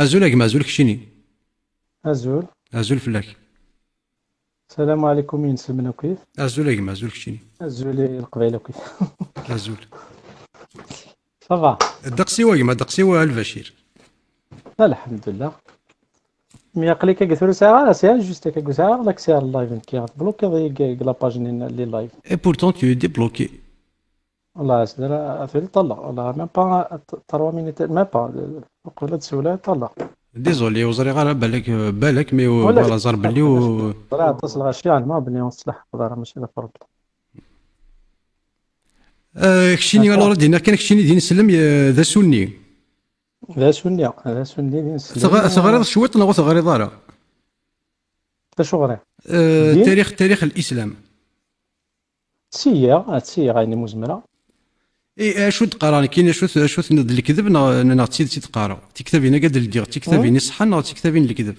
أزول اكما أزول كشيني. أزول. أزول فلاك. السلام عليكم ينسلمنا كيف أزول اكما أزول كشيني. أزول القبيلة كيف؟ أزول. صافا دقسي واكما دقسي وا البشير. لا الحمد لله. مي عقلي كيقثرو ساعة ساعة جوست كيقول ساعة لاك ساعة اللايف كي بلوكي ضيق لا باج لي لايف اي بورتون تو دي بلوكي والله سدر أثري طلع والله ميم با تروا مينيت ميم با قبل تسولة طلع ديزولي وزري غير بالك بالك مي ولا- زار بلي و طلع اتصل غاشي يعني ما بني نصلح قدر ماشي لا آه، كشيني الورا دينا كان كشيني دين سلم يا- ذا سني. هذا سنية هذا سني دين ثغ- ثغريض شويط نغو ثغريض راه تا شغري. آه،؟ تاريخ تاريخ الإسلام. تسيا تسيا غايني مزمرة اي شو تقرا؟ كاين شو شو تنض الكذب؟ نا نا تسيد تسيد تقرا. تكتبين قد الديغ تكتبين صحا نا تكتبين الكذب.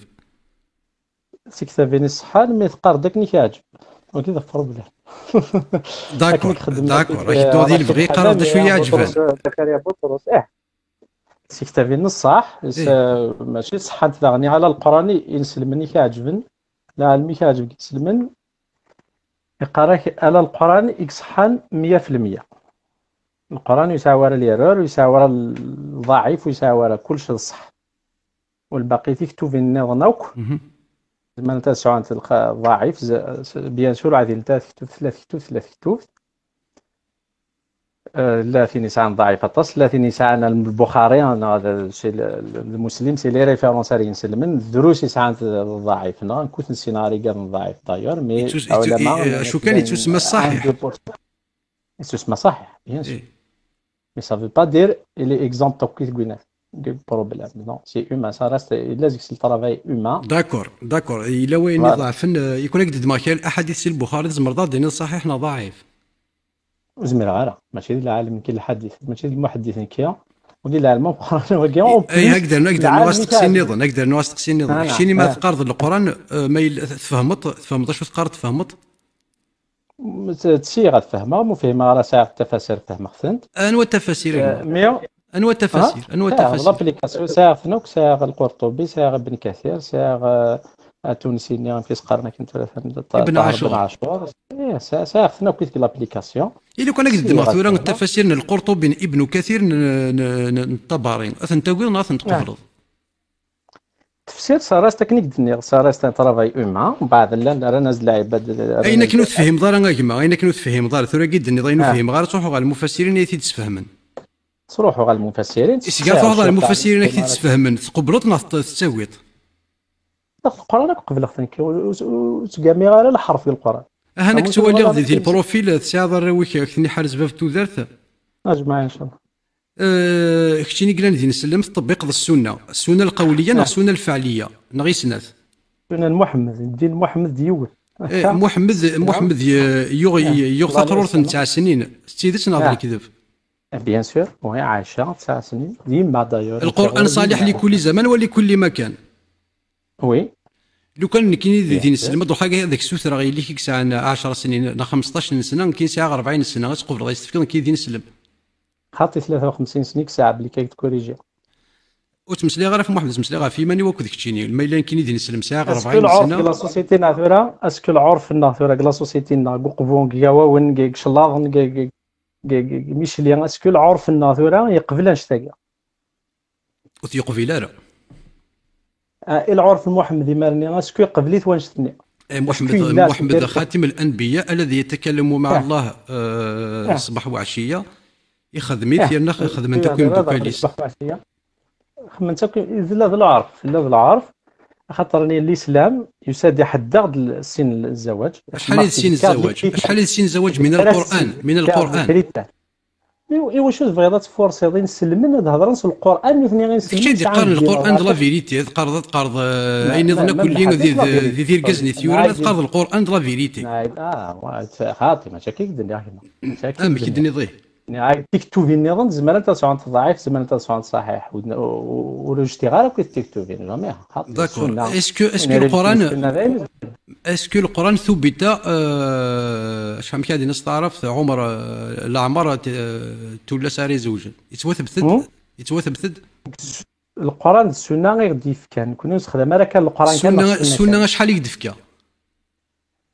تكتبيني الصحة مي تقار داك ني كيعجب وكذا بروبليم داكور داكور. راك دو ديال بغي يقرا دا شوية عجبان زكريا بطرس آه سي كتابين الصح س- ماشي صح تغني على القرآن ينسلمني كيعجبن. لا علمي كيعجبك يسلمن. يقرأك على القرآن يصحن 100% القرآن يساور اليرور ويساور الضعيف ويساور كل شيء صح. والباقي تكتب النظنوك مهم. زعما أنت سواء تلقى ضعيف بيان سور غادي أنت تكتب ثلاث كتب ثلاث كتب لا في نساء ضعيفة تصل لا في نساء البخاري أنا هذا الشيء المسلم سي لي ريفيرونس اللي ينسلمن الدروس يسعى ضعيف نا كنت السيناري كان ضعيف دايور مي إيه، شو كان يتسمى الصحيح؟ يتسمى صحيح؟ بيان سور. سا فو با دير إلي إكزومبل توك كي قلنا بروبليم نو سي هيومان سا راست لازم سي الترافاي هيومان داكور داكور الا وين آه، يكون هكذا دماغ الاحاديث سي البخاري زمر ضاد ديني صحيح ضعيف زمير غير ماشي العالم كاين الحديث ماشي ديال المحدثين كيا وديال العلم القرآن وكيا اي هكذا نقدر العالم يتعلم. النظام نقدر تقسي النظام كشيني ما. تقارض القران ما تفهمت تفهمت شو تقارض تفهمت تسي غتفهمها مفهمة راه ساعة التفاسير فهمها خثنت انواع التفاسير جماعة. مي انواع التفاسير انواع التفاسير. لابليكاسيون ساعة فنوك ساعة القرطبي ساعة ابن كثير ساعة التونسي اللي غنفيس قرنا كنت ابن عاشور. ابن عاشور. إيه، ساعة فنوك كيف لابليكاسيون. إلا كان ثورا غتفهمها. التفاسير القرطبي ابن كثير الطبري. اثن تقول اثن تقفرض التفسير صار تكنيك دنيا. صار ترافاي هيومان ومن بعد لا راه نازل العباد أين كنو تفهم دار أنا كما أين كنو تفهم دار ثورا قد النظام آه. نفهم غير تروحوا على المفسرين يتي تسفهمن تروحوا على المفسرين سي قال تروحوا على المفسرين يتي تسفهمن تقبلت نا تسويت. القرآن قبل اختنك وتقامي غير الحرف ديال القرآن. هانك أما تولي غادي ديال البروفيل تسعى ضر ويك كني حارس باب تودرت أجمع إن شاء الله. كتيني قلنا دين نسلم تطبيق السنة. السنة القولية نغ آه. السنة الفعلية. نغي سنات سنن محمد الدين محمد ديول إيه، محمد محمد ي- يغ يغ الله عليه تقرر وسلم. تسع سنين. ستيدت ناض آه. الكذب. بيان سور وهي عايشه تسع سنين. ديما دايور القرآن صالح لكل زمان ولكل مكان. وي لو كان كاين دين إيه. نسلم دوك حاجة هذاك السوثر غير اللي كيك ساعه 10 سنين نا 15 سنة كاين ساعة 40 سنة تقبل غير يستفيد كي دين نسلم. خاطي 53 سنه ساعة بلي كي تكوريجي وتمسلي غير في محمد تمسلي غير في ماني وكذا كتشيني الميلان كاين دين نسلم ساعة أسكو 40 العرف ديال لا سنه سوسيتي ناثورا أسكو العرف الناثورا ديال لا سوسيتي نا قوقفون كياوا ون كيك شلاغن كيك ميشليان. أسكو العرف الناثورا يقبل وثيقوا في لارا العرف المحمدي مالني أسكو قبليت وانشتني محمد محمد خاتم الأنبياء الذي يتكلم مع آه. الله آه، آه. صباح وعشيه يخدم يثير خدم انت كويس كويس خمنت لا ذا العرف لا ذا العرف. خاطر الإسلام يساد حد السن الزواج. شحال سن الزواج؟ شحال سن الزواج من القرآن من القرآن. ايوا شو تبغي تفورسي غادي نسلم هاد الهضرة نسول القرآن مثني غنسلم كيفاش تقارن ساعة القرآن لا فيريتي تقارض تقارض لا، اي لا، نظن ما كل. ذي ذير كزني ثيورا. تقارض القرآن لا فيريتي. آه خاطي ماشي كي قدر يا أخي أم كيدني ضيه يعني تكتوفي النظام زمان انت سوان ضعيف زمان انت سوان صحيح. والاشتغال كنت تكتوفي جميع داكور. اسكو إسكو القران إسكو القرآن ثبت آه، شحال كادي نستعرف؟ عمر آه، العمر آه، تولى ساري زوجا يتوثبت. يتوثبت القرآن السنة غير ديف كان كنا نستخدم راه كان القرآن كان السنة السنة شحال يدفكا؟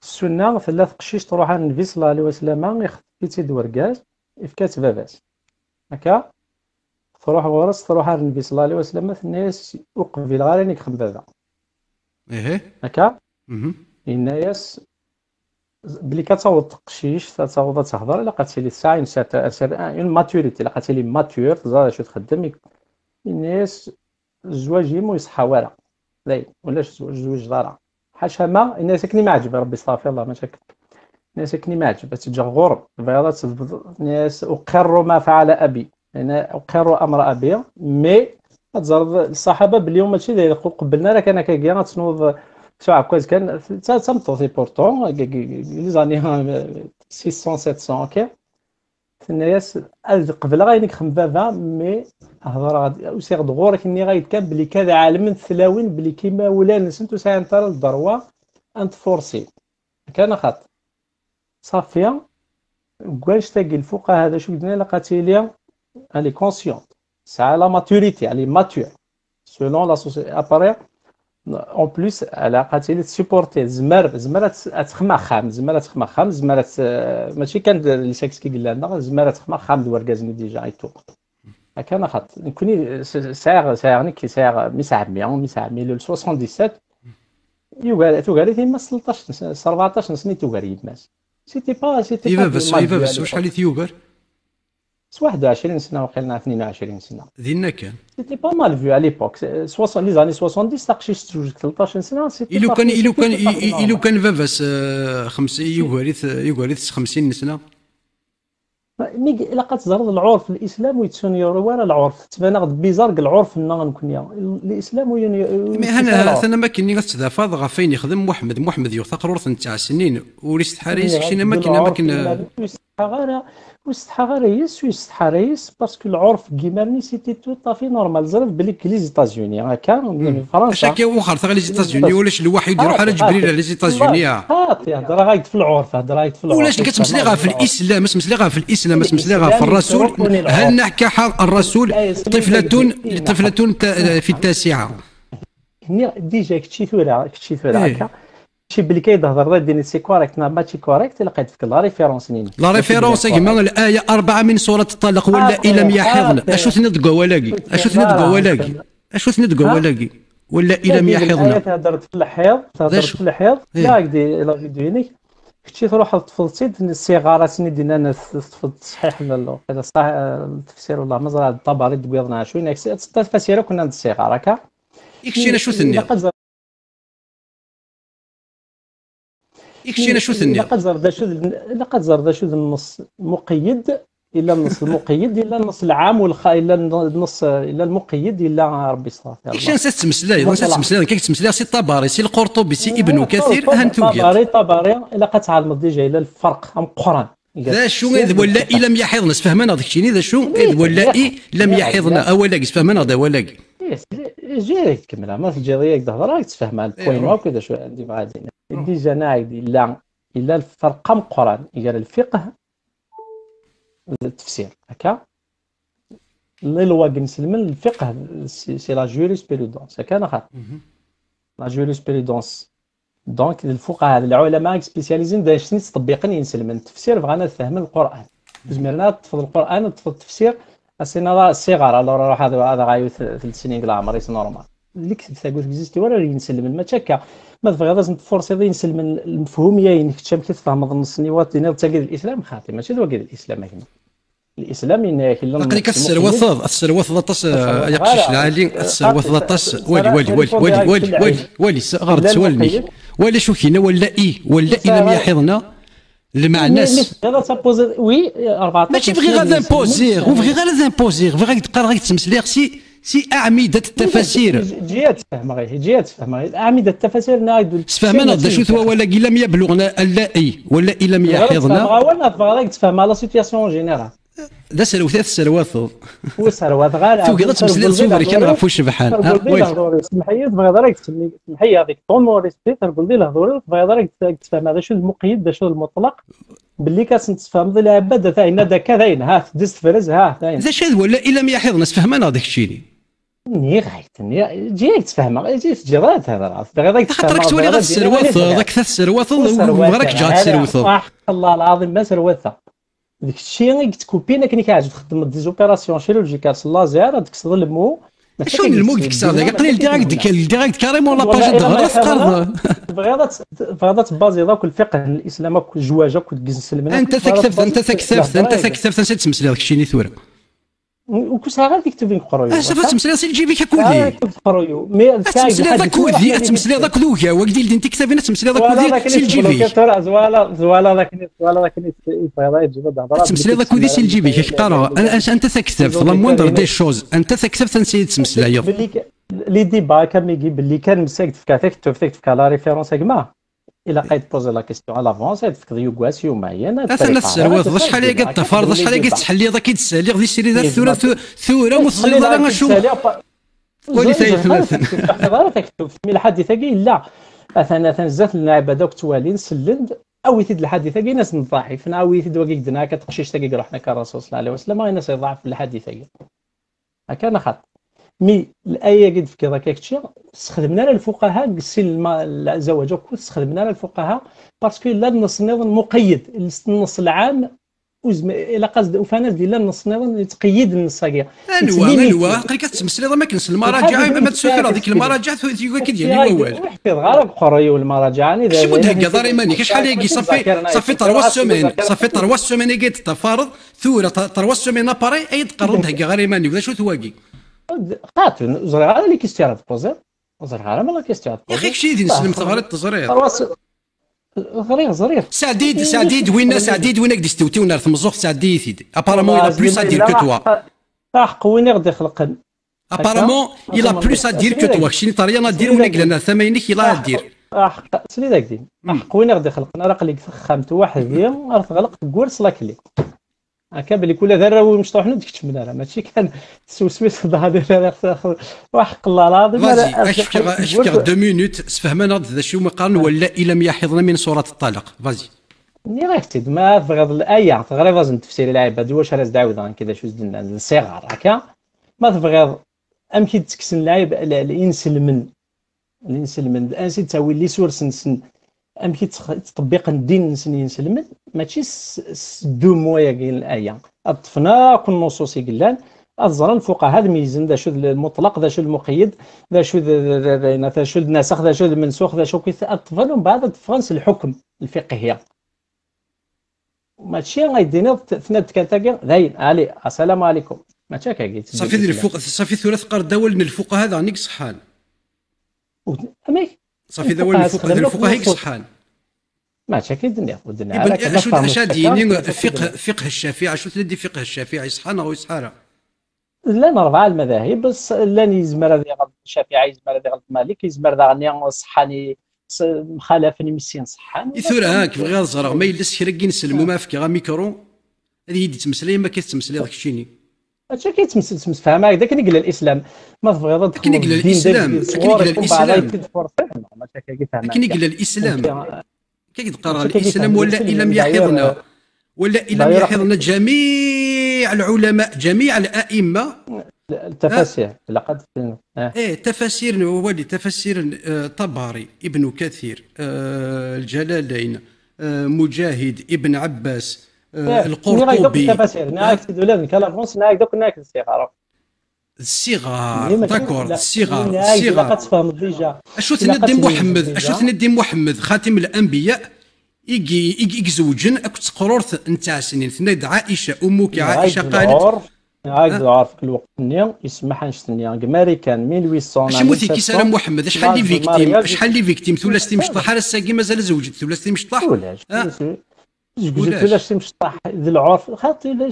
السنة ثلاث قشيش تروح عند النبي صلى الله عليه وسلم يخطي تيد ورقاز يفكات باباس. هكا تروح غورس تروح عند النبي صلى الله عليه وسلم الناس وقبل غير يخدم بابا. إيه. هكا؟ الناس بلي كتصاوب تقشيش تصاوب تهضر إلا قالت لي الساعة اون ماتوريتي إلا قالت لي ماتور تزاد شو تخدم. الناس الزواج يمو يصحى ورا لا ولا الزواج دارا حاشا ما الناس كني ما عجب ربي صافي الله ما شك الناس كني ما عجب تجغر بيضات الناس أقر ما فعل أبي. أنا أقر أمر أبي مي تزرد الصحابة باليوم ماشي داير قبلنا راه كان كيقيا تنوض سواء كويس. كان تمطوطي بورتون لي زاني 600 700 أوكي. الناس قبل غاينك خم بابا مي هضر غادي وسيغ دغورك اني غايتكاب بلي كذا عالم ثلاوين بلي كيما ولا نسنتو ساعه ترى الضروه انت فورسي كان خط. صافيه كواش تاقي الفوق هذا شو قلنا لقاتي لي الي كونسيونت ساعه لا ماتوريتي الي ماتور سولون لا سوسيتي اباري اون بليس على قاتل تسيبورتي زمر زمر تخمع خام زمر تخمع خام زمر ماشي كان السكس كي قلنا لنا زمر تخمع خام دوركازني ديجا ايتو هكا أنا خاط نكوني ساعه ساعه كي مي ساعه 100 مي ساعه 77 يوغال توغالي تيما 16 14 سنه توغالي يماس سيتي با سيتي با بس بس وشحال تيوغر 21 سنة وقيلنا 22 سنة. دينا كان سيتي با مال فيو على ليبوك 60 لي زاني 70 تقشيش 13 سنة سيتي إلو كان إلو كان إلو كان فافاس خمس يوغاريث يوغاريث 50 سنة. مي إلا كتزرد العرف الإسلام ويتسون ولا العرف. تبان غد بيزار العرف لنا غنكون الإسلام مي أنا أنا ما كاينين غتدافع غفين يخدم محمد. محمد يوثق قرورث نتاع سنين. وليست حارس شينا ما كاين ما كاين ويستحى غير رئيس ويستحى رئيس باسكو العرف كيما سيتي تو طافي نورمال زرف بلي لي زيتازيوني هكا فرنسا. شاكي وخر ثغ لي زيتازيوني ولاش الواحد يدير على جبريل على لي زيتازيوني هات يهضر غايد في العرف هضر غايد في العرف. ولاش كتمسلي في الإسلام تمسلي في الإسلام تمسلي في الرسول؟ هل نحكى الرسول طفلة طفلة في التاسعة؟ ديجا كتشي ثورة كتشي ثورة هكا. شي بلي كيتهضر ديني سي كوريكت ماشي كوريكت لقيت فيك لا ريفيرونس نين لا ريفيرونس كيما الايه أربعة من سورة الطلاق ولا ان لم يحضن اشو تندقوا ولاقي؟ اشو تندقوا ولاقي؟ اشو تندقوا ولاقي؟ ولا ان لم يحضن الآية تهضر في الحيض تهضر في الحيض. لا كدي لا فيديو كنتي تروح تفضل الصغار سني دينا تفضل صحيح هذا صح التفسير والله مزرعه الطبري دبيضنا شو تفسير كنا الصغار هكا يكشينا شو ثني يكشينا شو ثني؟ لقد زرد شو لقد زرد شو النص مقيد إلا النص المقيد إلا النص العام والخ إلا النص إلا المقيد إلا ربي صافي كيفاش نسات تمسلا نسات تمسلا كيف تمسلا سي طباري سي القرطبي سي ابن كثير هانتو طباري طباري. إلا قتعلم ديجا إلى الفرق ام قرآن. ذا شو إذ ولا لم يحضنا فهمنا ذاك الشيء. ذا شو إذ ولا لم يحضنا أولا فهمنا ذا ولا جي كملها. ما تجي ضيق تهضر تفهم البوين واك ذا شو عندي بعدين ديجا ناعد الا إلا الفرق ام قران إلى الفقه التفسير. هكا للوا نسلمن الفقه سي لا جوريسبيرودونس هكا أنا لا جوريسبيرودونس دونك الفقهاء العلماء سبيسياليزين دا شنو تطبيقا ينسلم التفسير بغانا نفهم القرآن. زمرنا تفضل القرآن تفضل التفسير. اسينا الصغار روح هذا هذا غايو ثلاث سنين كلا عمر نورمال اللي كتب تاكوش كزيستي ولا ينسلم ما تشكا ما تبغي لازم تفورسي ينسلم المفهوم يا انك تشام كي تفهم النص نيوات دينا الاسلام خاطي ماشي دوا الاسلام هنا الاسلام ان كلا نقني كسر وثض السر وثض طس يقشش العالي السر وثض طس ولي ولي ولي ولي ولي ولي ولي غرد سوالني ولا شو كينا ولا اي ولا اي لم يحضنا المعناس وي 14 ماشي بغي غادا امبوزيغ وبغي غادا امبوزيغ بغي تقرا غير تمسليغ سي سي اعمده التفاسير. جيت تفهم غير جيت تفهم غير. اعمده التفاسير نايد تفهمنا ذا شو ثوا ولا لم يبلغنا اللائي ولا لم يحضنا ولا بغيك تفهم لا سيتياسيون جينيرال ذا سلو ثلاث سلوات وسلوات غير تو قدرت تمسلي صوبري كان غفو الشبحان سمحي تبغي دارك سمحي هذيك طون وريسبي تقول لي الهضوري تبغي دارك تفهم هذا شو المقيد هذا شو المطلق باللي كاس تفهم ذي العباد ثاين هذا كذا ها دست فرز ها ثاين ذا شذ ولا الا ما يحيض ناس فهمنا هذاك الشيء نيغايت جيك تفهم جي تجرات هذا تفهم خاطرك تولي غير تسروث ذاك تسروث وراك جا تسروث الله العظيم ما سروث داك الشيء اللي تكوبينا كني كاعجب تخدم ديزوبيراسيون شيرورجيكال لازير ديك المو شو المو ديك الساعة قليل ديريكت ديريكت كاريمون لاباج دغرا قرض بغيضا تبازي ذاك الفقه الاسلام الجواجه كنت سلمنا أنت تكتفت أنت تكتفت أنت تكتفت نسيت تمسلي داك الشيء ثورة. وكسا غير تكتب لك قرويو اش فات تمسلي سي جيبك كودي. قرويو مي تمسلي ذاك كودي تمسلي ذاك ذوكا وقدي انت كتابي تمسلي ذاك كودي سي جيبك زوالا زوالا ذاك زوالا ذاك تمسلي ذاك كودي سي جيبك قرا. انت تكتب لا موندر دي شوز. أنت تكتب تنسي تمسلي. لي ديبا كان يجي باللي كان مساك تفكا تكتب تكتب لا ريفيرونس كما إلا قايد بوزي لا كيستيون على لافونس تفكر يوكاسيو معينه اثنا السروات شحال هي قد تفرض شحال هي تحلي ذاك يتسالي غادي يسيري ذا الثوره ثورة متصل ذا غنشوف ولي ثلاثة. تكتب في الحادثة كي لا اثنا تنزات اللاعب هذاك توالي سلند أو يثيد الحادثة كي ناس نضاعف أو يثيد وكيك دنا كتقشيش تاكي روحنا كالرسول صلى الله عليه وسلم غير ناس يضاعف في الحادثة كي. هكا أنا خط مي الآية قد في كذا كيكتشي استخدمنا الفقهاء قسي الزواج استخدمنا الفقهاء باسكو لا النص النظام مقيد. النص العام إلى قصد وفانا ديال النص النظام تقيد النص كاع انوا انوا قال كتمسل ما كنس المراجع ما تسوفر هذيك المراجع كي ديال الأول احفظ غير القريه والمراجع يعني شي بود هكا؟ داري ماني شحال هي صافي صافي تروا السومين صافي تروا السومين كي تفارض. ثورة تروا السومين اباري أي تقرض هكا غير ماني ولا شو ثواقي؟ قاتل زرع لي كيستيار تبوزي زرع ما لا كيستيار يا أخي كشي نسلم تغير التزرير زرير زرير سعديد سعديد وين سعديد وين قد ستوتي ونار ثمزوخ سعديد سيدي. ابارامون إلى بلوس ادير كو توا حق وين غادي يخلق؟ ابارامون إلى بلوس ادير كو توا شني طريقة ندير وين قلنا ثمانينك إلى دير. حق سلي داك دين حق وين غادي يخلق؟ أنا راه قليك خامت واحد ديال راه تغلق تقول صلاك بلي كل ذره ومشطوح حنا ديك راه ماشي كان تسوسويس هذا وحق الله العظيم فازي أش فيغ دو مينوت؟ سفهمنا ذا شو مقارن ولا لم يحضنا من سورة الطلاق فازي ني راه كتب ما تغرض الايه تغرض لازم تفسير العباد واش راه دعوة كذا شو زدنا؟ الصغار هكا ما تبغيض أم كي تكسن العيب الإنس المن. الإنس المن. الانس تساوي لي سور سن. أم كي تطبيق الدين نسني نسلمن ماشي دو مويا كاين الآية. أطفنا كل نصوص قلان الزرا الفقهاء هذا ميزن ذا شو المطلق ذا شو المقيد ذا شو ذا شو الناسخ ذا شو المنسوخ ذا شو كيف أطفال ومن بعد فرنس الحكم الفقهيه ماشي غايدينا ثنا تكاتاكي ذاين علي السلام عليكم. ماشي هكا صافي الفقهاء صافي ثلاث قرد دول الفقهاء هذا عنيك صحان صافي ذا الفقهاء الفقهاء صحان ما شكل الدنيا والدنيا على شو اش ديني فقه فقه الشافعي. شو تلدي فقه الشافعي؟ صحان أو يصحارا لا أربعة المذاهب بس لأن يزمر هذا غلط الشافعي يزمر هذا غلط مالك يزمر هذا غني صحاني مخالفني مسين صحان يثور هاك بغي الزرع ما يلس كرا كي نسلمو ما فيك غا ميكرو. هذه يدي تمسلي ما كيتمسلي داك الشيني هادشي كيتمسل تفهم هكذا كنقل الإسلام. ما تبغي كنقل الإسلام كنقل الإسلام. كنقل الإسلام. كي تقرا الاسلام ولا ان لم يحضنا ولا ان لم يحضنا جميع العلماء جميع الأئمة. التفاسير. لقد آه. إيه تفاسير ولي تفاسير آه، طبري ابن كثير آه، الجلالين مجاهد ابن عباس القرطبي. التفاسير ناك دولا كلام فرنسا ناك دوك ناك الصغار الصغار داكور الصغار الصغار تفهم ديجا أشو تندي محمد؟ أشو تندي محمد؟ خاتم الأنبياء. يجي يجي زوجن أكو تقرورت نتاع سنين ثنيد عائشة أمك عائشة قالت عايز عارف في الوقت ني يسمح نشتني أمريكان 1800 اش موثي كي سلام محمد شحال لي فيكتيم؟ شحال لي فيكتيم؟ ثلاثتي مشطح على الساقي مازال زوجت. ثلاثتي مشطح ولاش ولاش؟ مشطح ذي العرف. خاطر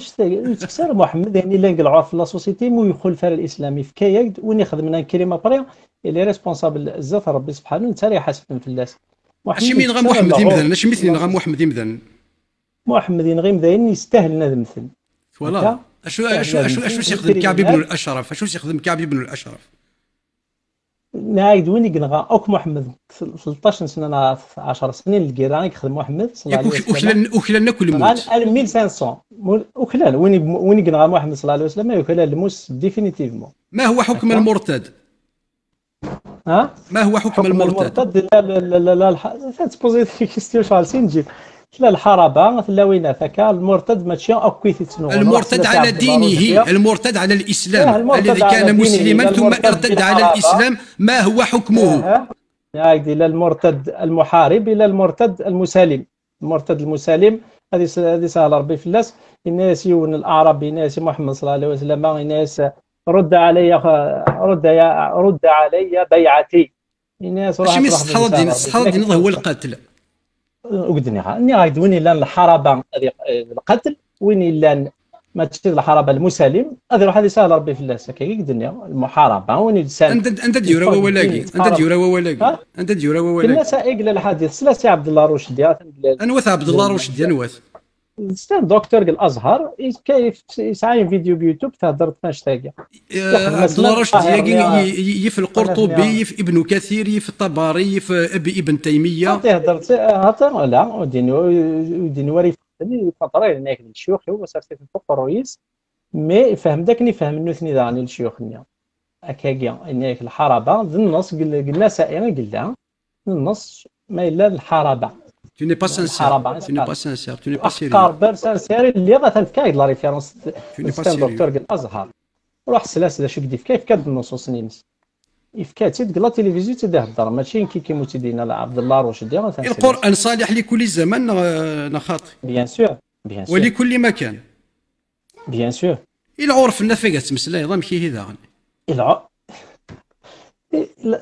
تكسر محمد يعني لاقى العرف لا سوسيتي مو يدخل فار الإسلامي في كياك وين يخدم لنا كريمه بري اللي ريسبونسابل زات ربي سبحانه انت اللي حاسب في الناس. اش مين غا محمد يمذن أش مثل غا محمد يمذن محمد غير مذن يستاهل هذا المثل. فوالا اشو اشو اشو اشو يخدم كعب بن الأشرف؟ أشو يخدم كعب بن الأشرف؟ نايد وين يقنغا اوك محمد 13 سنه 10 سنين الكيراني يخدم محمد صلى الله عليه وسلم وكلان وكلان كل موت 1500 وكلان وين وين يقنغا محمد صلى الله عليه وسلم وكلان الموس ديفينيتيفمون ما هو حكم المرتد؟ ها؟ ما هو حكم, حكم المرتد؟ المرتد لا لا لا لا لا تبوزي كيستيون شحال سين نجيب لا الحربة لا وين ذاك المرتد ماشي اكويت المرتد على دينه المرتد على الإسلام. الذي كان مسلما ثم ارتد على الإسلام ما هو حكمه؟ هذه إلى المرتد المحارب إلى المرتد المسالم. المرتد المسالم هذه هذه سهلة ربي فلاس الناس. يون الاعرابي ناس محمد صلى الله عليه وسلم الناس رد علي رد يا رد علي بيعتي. الناس من الصحراء الدين الصحراء الدين هو القتل وقدني إني غايد وين إلا الحربه القتل وين إلا ما تشتي الحربه المسالم هذه روح هذه سهلة ربي في الله كي الدنيا المحاربة وين الانسان انت أنت ديورا ولاكي أنت ديورا ولاكي أنت ديورا ولاكي كنا سائق للحديث سلاسي عبد الله رشدي أنوث عبد الله رشدي انوث ستان دكتور الأزهر كيف يسعى فيديو بيوتيوب تهضر فاش تاقي عبد الله رشد يف القرطبي يف ابن كثير يف الطبري يف أبي ابن تيمية. تهضر هضر لا ودين وري فتره هناك الشيوخ هو صار في فوق الرئيس. مي فهم داك اللي فهم انه ثني داني الشيوخ نيا هكاكيا هناك الحربه النص قلنا سائره قلنا النص ما إلا الحربه Tu n'es pas sincère. Tu n'es pas sincère. Tu n'es pas sérieux. أفكار سانسير اللي غا تنفكايد لا ريفيرونس ستان دكتور الأزهر روح سلاس ذا شو كديف كيف كاد النصوص نينس إفكات تيد لا تيليفزيون الدار ماشي كي كيمو تيدينا عبد الله رشدي القرآن صالح لكل زمان نخاطي بيان سور بيان سور ولكل مكان بيان سور العرف النفقة تمسلا يضم كي هذا الع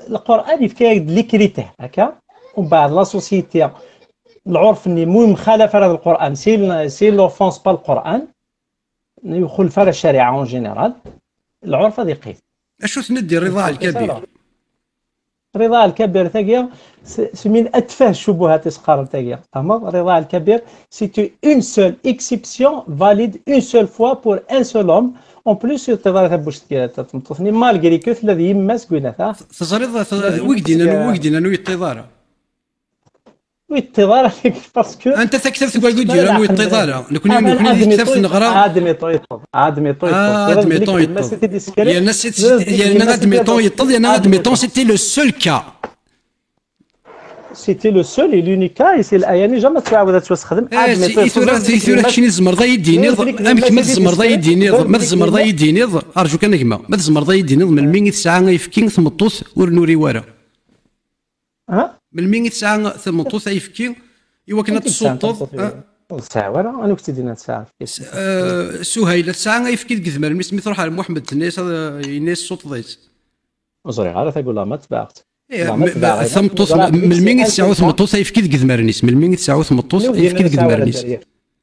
القرآن يفكايد ليكريته هكا ومن بعد لا سوسيتي العرف إني مو مخالفه هذا القرآن. سي سي لوفونس با القرآن. يخالف على الشريعة اون جينيرال العرف هذا يقيم. أشو تندي الرضا الكبير؟ الرضا الكبير تاقيا من أتفه الشبهات سقار تاقيا فهمت الرضا الكبير سي اون سول اكسيبسيون فاليد اون سول فوا بور ان سول اوم اون بليس تظهر تبوش تمطفني مالغري كو الذي يماس قلنا تظهر ويقدينا ويقدينا يتظاهر ويتظاهر باسكو أنت تكتب تقول قد يرى ويتظاهر نكون نكون كتبت نغرا عاد ميطون يطل عاد ميطون يطل عاد ميطون يطل يا ناس يا عاد ميطون يطل يا عاد ميطون سيتي لو سول كا سيتي لو سول اي لونيك كا سي الاياني جامي تعاود تستخدم عاد ميطون ثورة ثورة شني الزمرضة يدينيض أمك ما الزمرضة يدينيض ما الزمرضة يدينيض أرجوك أنا كما ما الزمرضة يدينيض من مين تسعة يفكين ثمطوث ورنوري ورا ها؟ من مين تسعة ثمطوث يفكي. إوا كنا تسوطض ساعة ولا أنا كنت دينا ساعة سهيلة. ساعة يفكي كذمر مس تروح على محمد تنيس ينيس صوت ضيت وزري على تقول لا ما تبعت. ثمطوث من مين تسعة ثمطوث يفكي كذمر نيس من مين تسعة ثمطوث يفكي كذمر نيس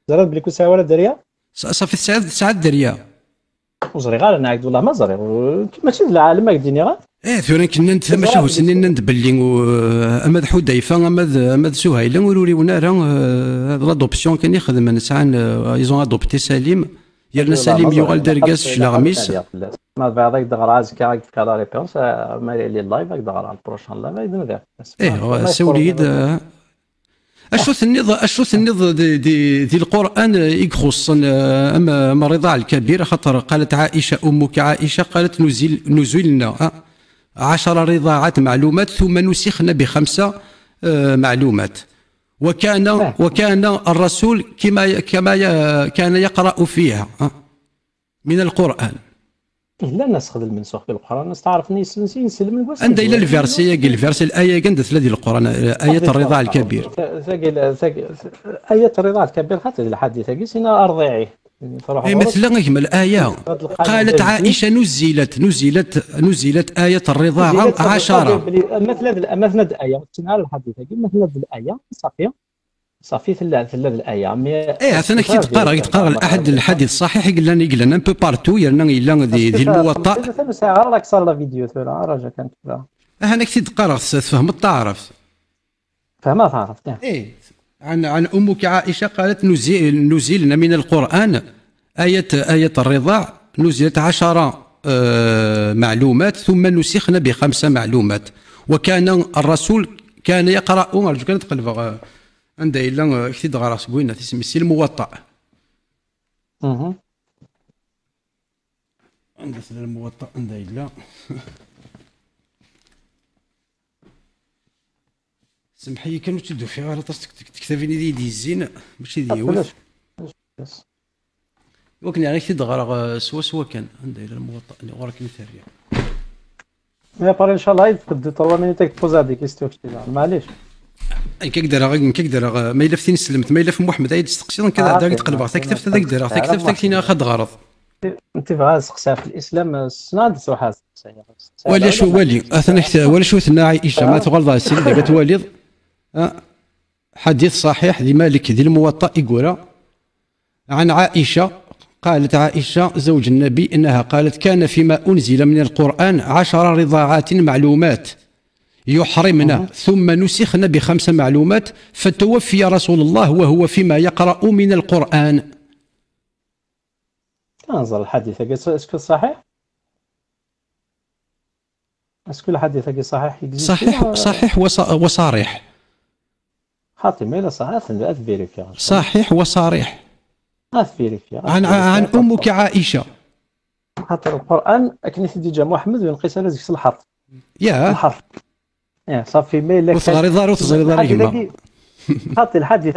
زرد بلي كل ساعة ولا دريا صافي ساعة ساعة دريا وزري غير أنا والله ما زري. ماشي العالم ما قديني غير. إيه ثورا كنا انت ما شافوا سنين ند بلي اماد حذيفه اماد اماد سهيله وروري ونارا لادوبسيون كان يخدم نسعان ايزون ادوبتي سليم يرنا سليم يوغال دركاس شلاغميس ما بعد هيك دغرا ازكا هيك كالا ريبونس ما لي اللايف هيك دغرا البروشان لايف هيك ندير إيه سوليد اشو النض اشو النض دي, دي, دي القران يخص اما رضا الكبير خاطر قالت عائشه أمك عائشه قالت نزل نزلنا عشر رضاعات معلومات ثم نسخنا بخمسة آه، معلومات. وكان. وكان الرسول كما كما كان يقرأ فيها آه، من القرآن. لا نسخ المنسوخ في القرآن الناس تعرف يسلم عند إلى الفيرسي يقول الفيرسي الآية قندت الذي القرآن آية الرضا الكبير. آية الرضا الكبير حتى الحديث سينا أرضعي اي مثلا الآية. قالت عائشة نزلت نزلت نزلت آية الرضاعة عشرة. مثل مثل الآية تنهار الحديث. مثل الآية صافي صافي ثلاث ثلاث الآية آية. أنا كنت تقرا تقرا الأحد الحديث الصحيح قلنا لنا قلنا ان بو بارتو يرنا الا دي, دي الموطأ ساعة راك صار لا فيديو ثورة. رجع كانت أنا كنت تقرأ تفهم تعرف. فهمت عرفت إيه. عن عن أمك عائشة قالت نزل نزلنا من القرآن. آية آية الرضاع نزلت عشرة آه، معلومات ثم نسخنا بخمسة معلومات. وكان الرسول كان يقرأ أرجو كانت تقلب عندها إلا كثير غرا سبوينا تسمي السي الموطأ. عندها الموطأ عندها إلا. سمحي كانوا تدو فيها على تكتبيني دي دي الزين ماشي دي هو وكان يعني كثير غرا سوا سوا كان. عندها إلا الموطأ وراك مثالية Mais par Inch'Allah, تقد طوالي تك تبوزا دي كيستيون معليش كيقدر غير كيقدر ما إلا فتين سلمت ما إلا في محمد عيد تستقسي كذا داك تقلب تكتفت هذاك دير تكتفت كاين خد غرض. انت بغا تسقسى في الإسلام سناد سوحات ولا شو ولي اثنا ولا شو ثنا عائشة ما تغلط السيد قالت والد حديث صحيح لمالك ذي الموطأ يقول عن عائشة قالت عائشة زوج النبي إنها قالت كان فيما أنزل من القرآن عشر رضاعات معلومات يحرمنا ثم نسخنا بخمس معلومات فتوفي رسول الله وهو فيما يقرأ من القرآن. تنظر الحديث اسكو صحيح؟ اسكو الحديث صحيح؟ صحيح صحيح وصارح خاطي ما صحيح صحيح وصريح. غتفيريفيا عن عن أمك عائشة. خاطر القرآن كني سيدي جا محمد وينقيس على زيك الحرف يا. الحرف يا صافي ما الا وصغري دار وصغري دار يما خاطر الحديث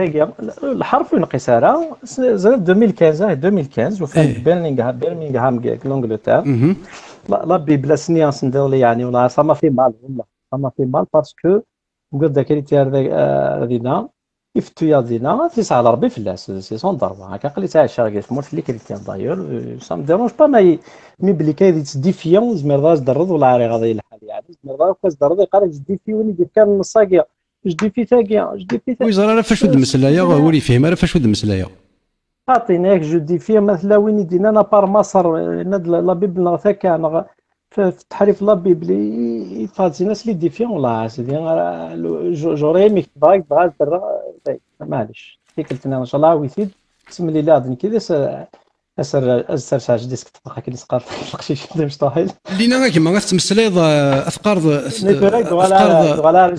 الحرف ينقيس على زاد 2015 2015 وفي بيرمينغهام بيرمينغهام لونجلتير لا بيبلا سنيانس ندير يعني ولا ما في مال والله ما في مال باسكو نقول ذاك اللي تيار ذينا يفتو يا دينا تيسعى ربي فلاس سي سون ضربه هكا قال لي تاع الشارع في مورت اللي كريستيان دايور سا ديرونج با مي مي بلي كاين ديفيون زمر داز درد ولا عاري غادي الحال يعني زمر داز كاز درد يقال ديفي وني دير كان نصاقيا اش ديفي تاقيا اش ديفي تاقيا. ويزرا فاش ود مسلايا هو اللي يفهم راه فاش ود مسلايا. عطيناك جو ديفي مثلا وين دينا أنا بار مصر لا بيبل ثاكا في التحريف لا بيبلي فازي ناس اللي ديفيون لا سيدي. جوري ميك باغ بغا معليش كي قلت أنا إن شاء الله. ويثيد بسم الله لا دني كذا اسر أسر ساج ديسك تبقى كي سقار القشيش مش طايل. لينا كيما غتمثل اثقار اثقار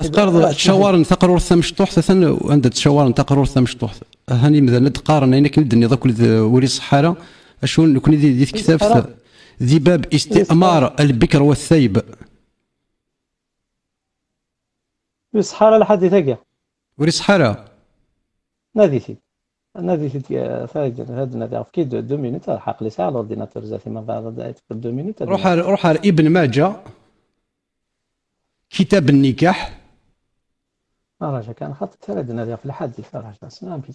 اثقار تشاورن ثقرور ثمشطوح ثثن عند تشاورن ثقرور ثمشطوح هاني مثلا ندقارن أنا كندني ذاك ولي الصحاره أشون نكون دي كتاب ذباب استئمار البكر والثيب. الصحاره لحد ثقة. وري صحاره نادي سي نادي سي هذا نادي كي دو, دو مينوت حق لي ساعة الاورديناتور زاتي ما بعد دو مينوت روح روح ابن ماجه. كتاب النكاح. راجع كان خط ثلاث نادي في الحديث راجع.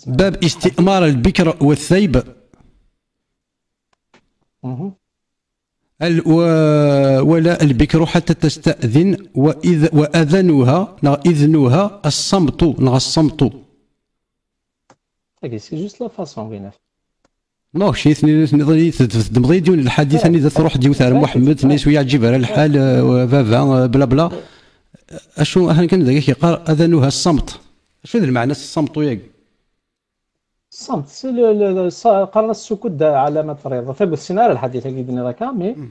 باب استئمار البكر والثيب. ولا البكر حتى تستأذن وإذ وأذنها إذنها الصمت الصمت. c'est juste la façon وين نو شي ثني تدمضي ديون الحديث إذا تروح ديو ثار محمد ثاني شوية تجيب على الحال فافا بلا بلا. أشو أنا كان ذاك يقرا اذنها الصمت. شو المعنى الصمت ياك؟ الصمت قرن السكوت علامة الرضا فبالسيناريو السيناريو الحديث كيدني ذاك مي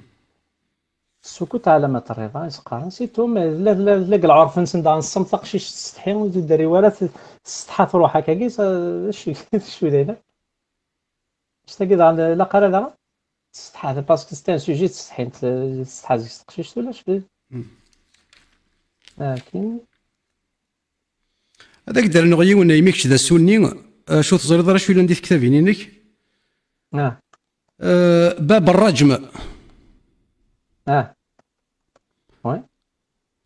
السكوت علامة الرضا يسقارن سيتو لا لا لا العرف نسند عن الصمت. تقشيش تستحي وداري ولا تستحى في روحك. هكا شو شو دايره اش عند لا قرا لا؟ تستحى باسكو سيتي ان سوجي تستحي تستحى تقشيش ولا شو لكن هذاك دار نغيي ونا يميكش ذا السني آه، شو تزرد راه شوية ندي في كتابين انك آه. باب الرجم. آه. وي.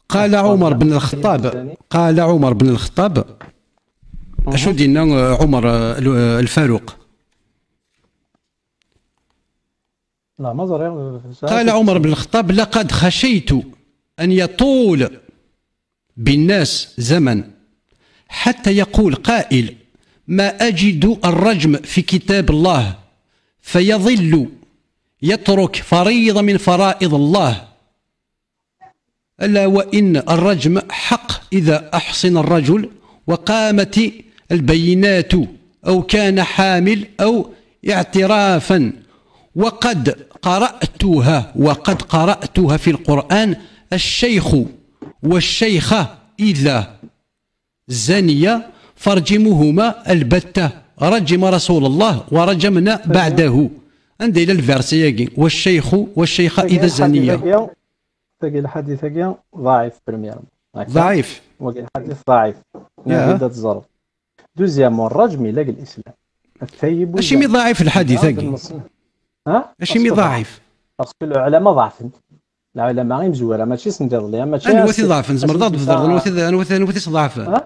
قال عمر بن الخطاب قال عمر بن الخطاب. اشو دينا؟ عمر الفاروق. لا ما قال عمر بن الخطاب لقد خشيت أن يطول بالناس زمن حتى يقول قائل ما أجد الرجم في كتاب الله فيظل يترك فريضة من فرائض الله. ألا وإن الرجم حق إذا أحصن الرجل وقامت البينات أو كان حامل أو اعترافا. وقد قرأتها وقد قرأتها في القرآن الشيخ والشيخة إذا زنيا فرجمهما البتة. رجم رسول الله ورجمنا بعده. عندي إلى الفيرسي والشيخ والشيخة إذا زنيا تلقى الحديث ضعيف بريمير ضعيف. وقال الحديث ضعيف. نهيدة الزرب دوزيام الرجم إلى الإسلام. الثيب اش مي ضعيف الحديث ها؟ اش مي ضعيف. باسكو العلماء ضعفن العلماء غير مزورة. ماشي سندير ليها ماشي أنا وثي ضعف. نزمر ضاد بزر أنا وثي أنا وثي أنا وثي ضعف.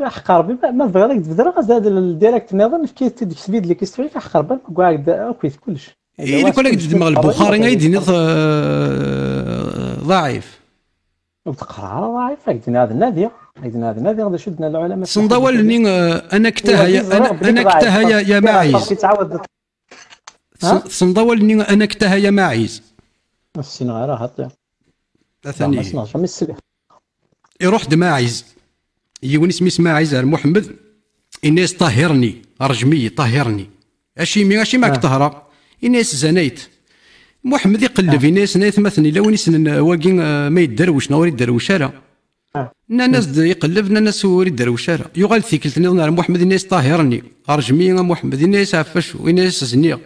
حق ربي ما بغا لك تبدل غزاد الديريكت نظن في كيت ديك السبيد اللي كيستوي حق ربي كاع كويس كلش. الا كون لك دماغ البخاري غيديني ضعيف. وتقرأ ضعيف. هكذا هذا النادي هكذا هذا النادي غادي شدنا العلماء. صندوال أنا كتاها يا أنا كتاها يا يا ماعز صندوال أنا كتاها يا ماعز السنة راه هطير ثاني يروح دماعز يوني سمي ماعز محمد الناس طهرني رجمي طهرني أشي مي أشي معك طهرة؟ الناس زنيت. محمد يقلب الناس نايت مثلا إلا وين يسن واقي ما يدروش نوري يدروش راه ناس يقلب ناس وري يدروش راه يغال ثيكلت محمد الناس طهرني رجمي محمد الناس عفاش الناس زنيا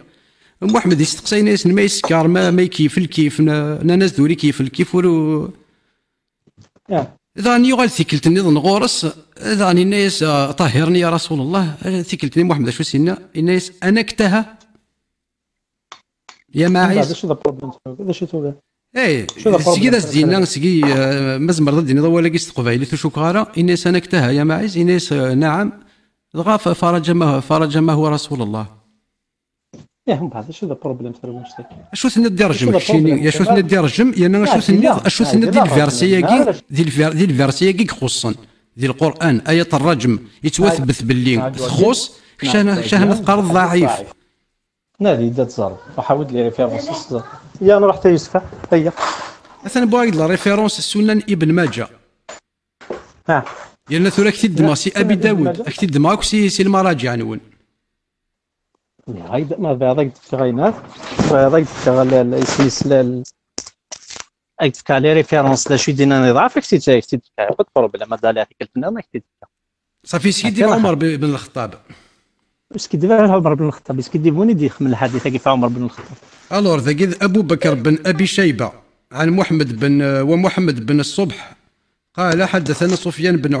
محمد يستقسى ناس ما يسكر ما ما يكيف الكيف ناس دوري كيف الكيف ولو إذا يغال ثيكلتني ظن غورس إذا الناس طهرني يا رسول الله. ثيكلتني محمد شو سينا الناس أنا كتها. يا ماعز ذا اي سكي داز دينا سكي مزمر ضد دينا ولا كيس قبايلي شو كارا الناس أنا كتها. يا ماعز الناس نعم. غاف فرج ما فرج ما هو رسول الله. يا من بعد شو ذا بروبليم ترى نشتكي شو ثني دير رجم شيني يا شو ثني دير رجم يا أنا شو ثني شو ثني ديال الفيرسي كي ديال ديال الفيرسي كي خصن ديال القران إيه الرجم يتوثبت باللي تخص شان شان تقرا ضعيف نادي دا تزار وحاول لي ريفيرونس يا أنا رحت يوسف هيا مثلا بوايد لا ريفيرونس السنن ابن ماجه ها يا ثورا كتب دماسي ابي داود كتب دماك سي سي المراجع نون ما لي ريفيرونس لا شي دينا نضعف كتي بروبليم هذا اللي كتي صافي سيدي عمر بن الخطاب كيدير عمر بن الخطاب اش كيدير بوني ديخ من الحديث كيف عمر بن الخطاب الور ذا ابو بكر بن ابي شيبه عن محمد بن ومحمد بن الصبح قال حدثنا سفيان بن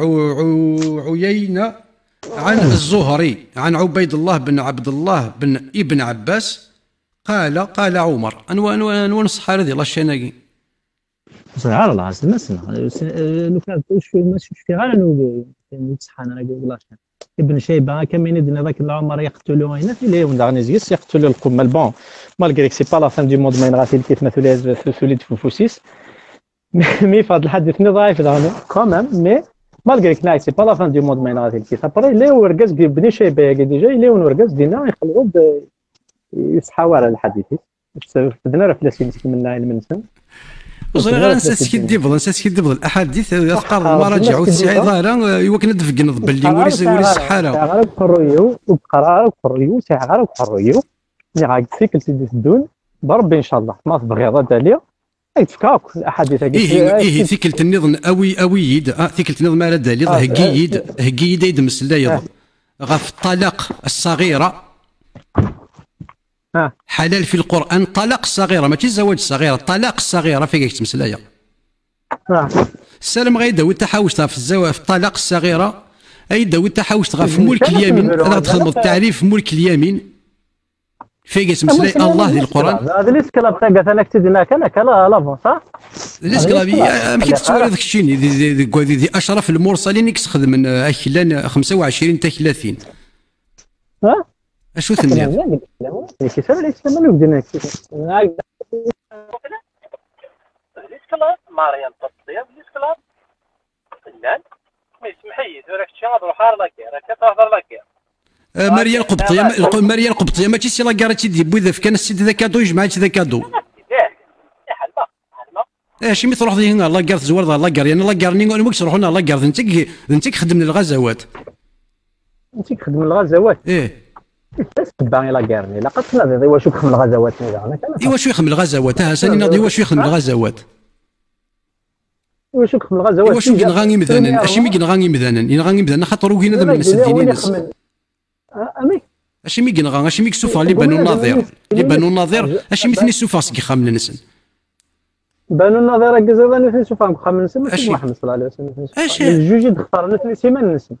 عيينه عن الزهري عن عبيد الله بن عبد الله بن ابن عباس قال قال عمر انو انو انو نصح هذه الله الشناقي سبحان الله عز وجل لو كان شو ماشي في غير سبحان الله. ابن شيبة كمين يدنا ذاك العمر يقتلوا هنا في لي وندغنيزيس يقتلوا القمه بون مالغري سي با لا فان دي موند ما ينغاتي كيف مثلا سوليد فوفوسيس. مي فهاد الحديث ضعيف كومام مي مالغري كناي سي با لا فان دو موند ما ينغادي الكيس ابري لي ورقاس بني شيبه ديجا لي ورقاس دينا يخلقوا يصحاو على الحديث بدنا راه فلاسين من علم النسان وصغير سكي ديفض نسى سكي ديفض الاحاديث اذكار المراجع والسعي ظاهره يوكن دفقن باللي وليس وليس السحاره غير قريو وقرا قريو ساعه غير قريو اللي غاك سيكل سيدي الدون بربي ان شاء الله ما تبغي هذا داليا يتفكاك الاحاديث إيه إيه ثيكلت النظم أوي أوي يد. آه ثيكلت النظم على دالي هكيد هكيد يدمس لا غف الطلاق الصغيرة. حلال في القرآن طلاق الصغيره ماشي الزواج الصغيره الطلاق الصغيره فيك تمسلايا السلام غير داوي تحاوشت في الزواج في الطلاق الصغيرة. أي داوي تحاوشت في ملك اليمين. أنا تخدم التعريف ملك اليمين. فيجس مسلي الله ديال القرآن. هذا اللي سكلاب تاعك أنا هناك. أنا كلا لافون صح؟ اللي سكلاب ما كيتصور هذاك الشيء. دي, أشرف المرسلين. يخدم من أكلان 25 حتى 30 ها؟ أشو اللي يسمى؟ ودنا ماريان تطيب الاسكلاب فنان. ما يسمحي راك تشي غادي حار لاكي راك تهضر آه، ماريا القبطية ماريا القبطية ماشي سي لاكارا تيدي بوذا كان السيد ذا كادو يجمع ذا كادو. آه شي تروح هنا لاكار تزور لاكار يعني لاكار ني أنا تروح هنا لاكار انت انت خدم الغزوات انت خدم الغزوات إيه. تبع إلى كارني لا قد ناضي واش يخدم الغزوات إيوا شو يخدم الغزوات ها ساني ناضي واش يخدم الغزوات واش يخدم الغزوات واش ينغاني مثلا أشي مي ينغاني مثلا ينغاني مثلا خاطر وكينا ذا المسدينين أمي. أشي مي ينغا أشي مي كسوفا اللي بانوا الناظر اللي بانوا الناظر أشي مثني سوفا سكي خام نسن بانوا الناظر كزا نسن سوفا خام نسن محمد صلى الله عليه وسلم. أشي. الجوج تختار نسن سيمان نسن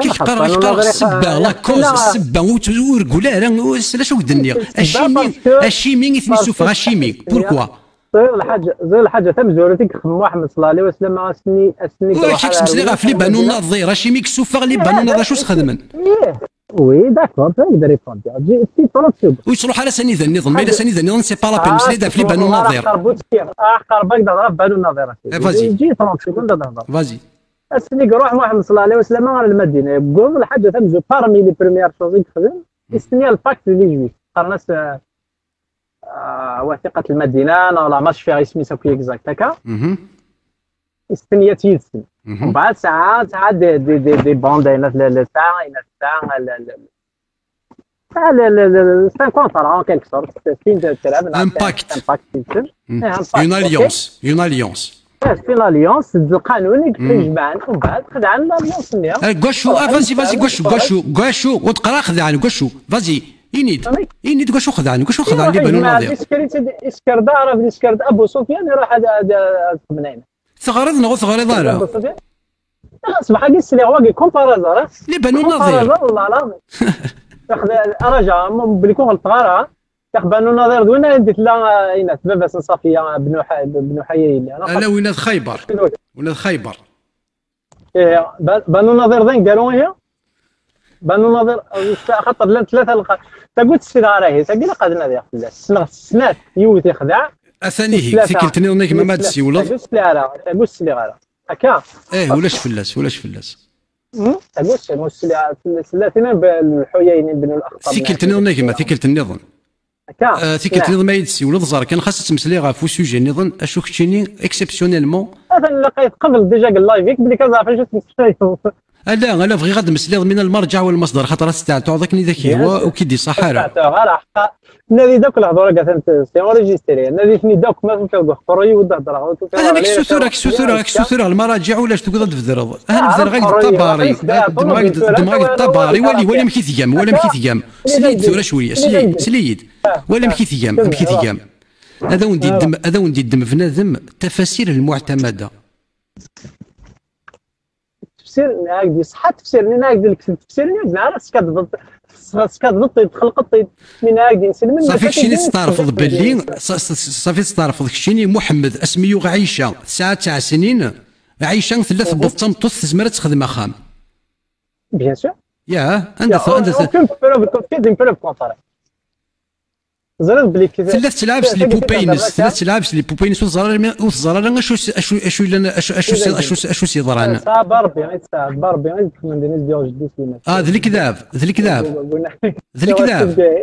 كيف قرا قرا السبه لا كوز السبه ورقولا راه سلاش وقد النية اشيمي اشيمي ثني سوفا اشيمي بوركوا؟ زير الحاجة زير الحاجة تم زورتك خدم محمد عليه وسلم اسني اسني وي كيك تمسلي غا في بانو ناظير اشي ميك سوفا لي بانو ناظير شو خدمن وي داكور تقدر يفهم جي تي طلب ويصلح على سني ذا النظام ما سني ذا النظام سي با لا بين مسلي دا في بانو ناظير احقر بقدر بانو ناظير فازي. جي 30 سكوند فازي. اسني روح محمد صلى الله عليه وسلم على المدينة. قول الحاجة تمزو بارمي لي بريمير شوز يخدم يستني الباكت اللي يجي قرناس وثيقه المدينة ولا ماش فيها سميتها كي اكزاكت هكا؟ استنيات يدسن ومن بعد ساعات ساعات دي دي دي, دي بوند هنا ساعة هنا ساعة كونترا ان كيلك سورت فين تلعب امباكت امباكت اون اليونس اون اليونس في اليونس القانون يجمعن ومن بعد خدعنا الاليونس كواشو فازي فازي كواشو كواشو كواشو وتقرا خدعن كواشو فازي ينيد ينيد واش خدعني واش خدعني اللي بانوا ناضي اسكرد عرف اسكرد أبو سفيان راح هذا منين ثغرض نغو ثغرض راه. صباح قيس لي هو كومبارازور اللي بانوا ناضي والله العظيم. رجع بلي كون الطغارة. بانوا ناظر دوينا ديت لا اين بابا بن بن حيي لا وين خيبر. وين خيبر. إيه بانوا ناظر ذين قالوا هي بانوا ناظر خاطر ثلاثة تقول السيجاره هي تقول قد نادي فلاس سنات يوت يخدع أثانيه فكرتني انك ما مات سي ولا؟ تقول السيجاره تقول السيجاره هكا إيه ولاش فلاس ولاش فلاس؟ تقول سلاتنا بالحيين بن الأخطب. فكرتني انك ما فكرت النظام تيكلت نظام ما يدسي ولا تزار كان خاص تمسلي غا فو سوجي نظام اشوك تشيني اكسبسيونيلمون هذا لقيت قبل ديجا قال لايف بلي كذا فاش لا لا بغي غاد مسلي من المرجع والمصدر خاطر ستاعتو ذاك ذاك هو وكيدي صحارى نادي دوك الهضرة قالت سي اوريجيستري نادي فني دوك ما فهمت قري ودهضر هذاك السوثور السوثور السوثور المراجع ولاش تقدر تفذر أنا نفذر غير الطباري. دماغ دماغ الطباري ولي ولا مكي ثيام ولا مكي ثيام سليد ثوره شوية سليد سليد ولا مكي ثيام مكي ثيام هذا وندي الدم هذا وندي الدم بنادم تفاسير المعتمدة. تفسير هكذا صح تفسير من هكذا التفسير نعرف سكاد سكاد ضد تخلق من هكذا نسلم صافي كشيني تستعرفض باللي صافي تستعرفض كشيني محمد اسميو عايشه ساعه تاع سنين عايشه ثلاث بطمطط تزمر تخدم خام بيان سور يا عندك عندك كنت بروف كونتري زرد بلي كذا ثلاث تلعبس لي بوبينس ثلاث تلعبس لي بوبينس وزرار وزرار اشو اشو اشو اشو اشو اشو اشو سي ضرانا ساعه بربي غير ساعه بربي غير من دينيس ديال جدي سليمان آه ذلك كذاب ذلك كذاب ذلك كذاب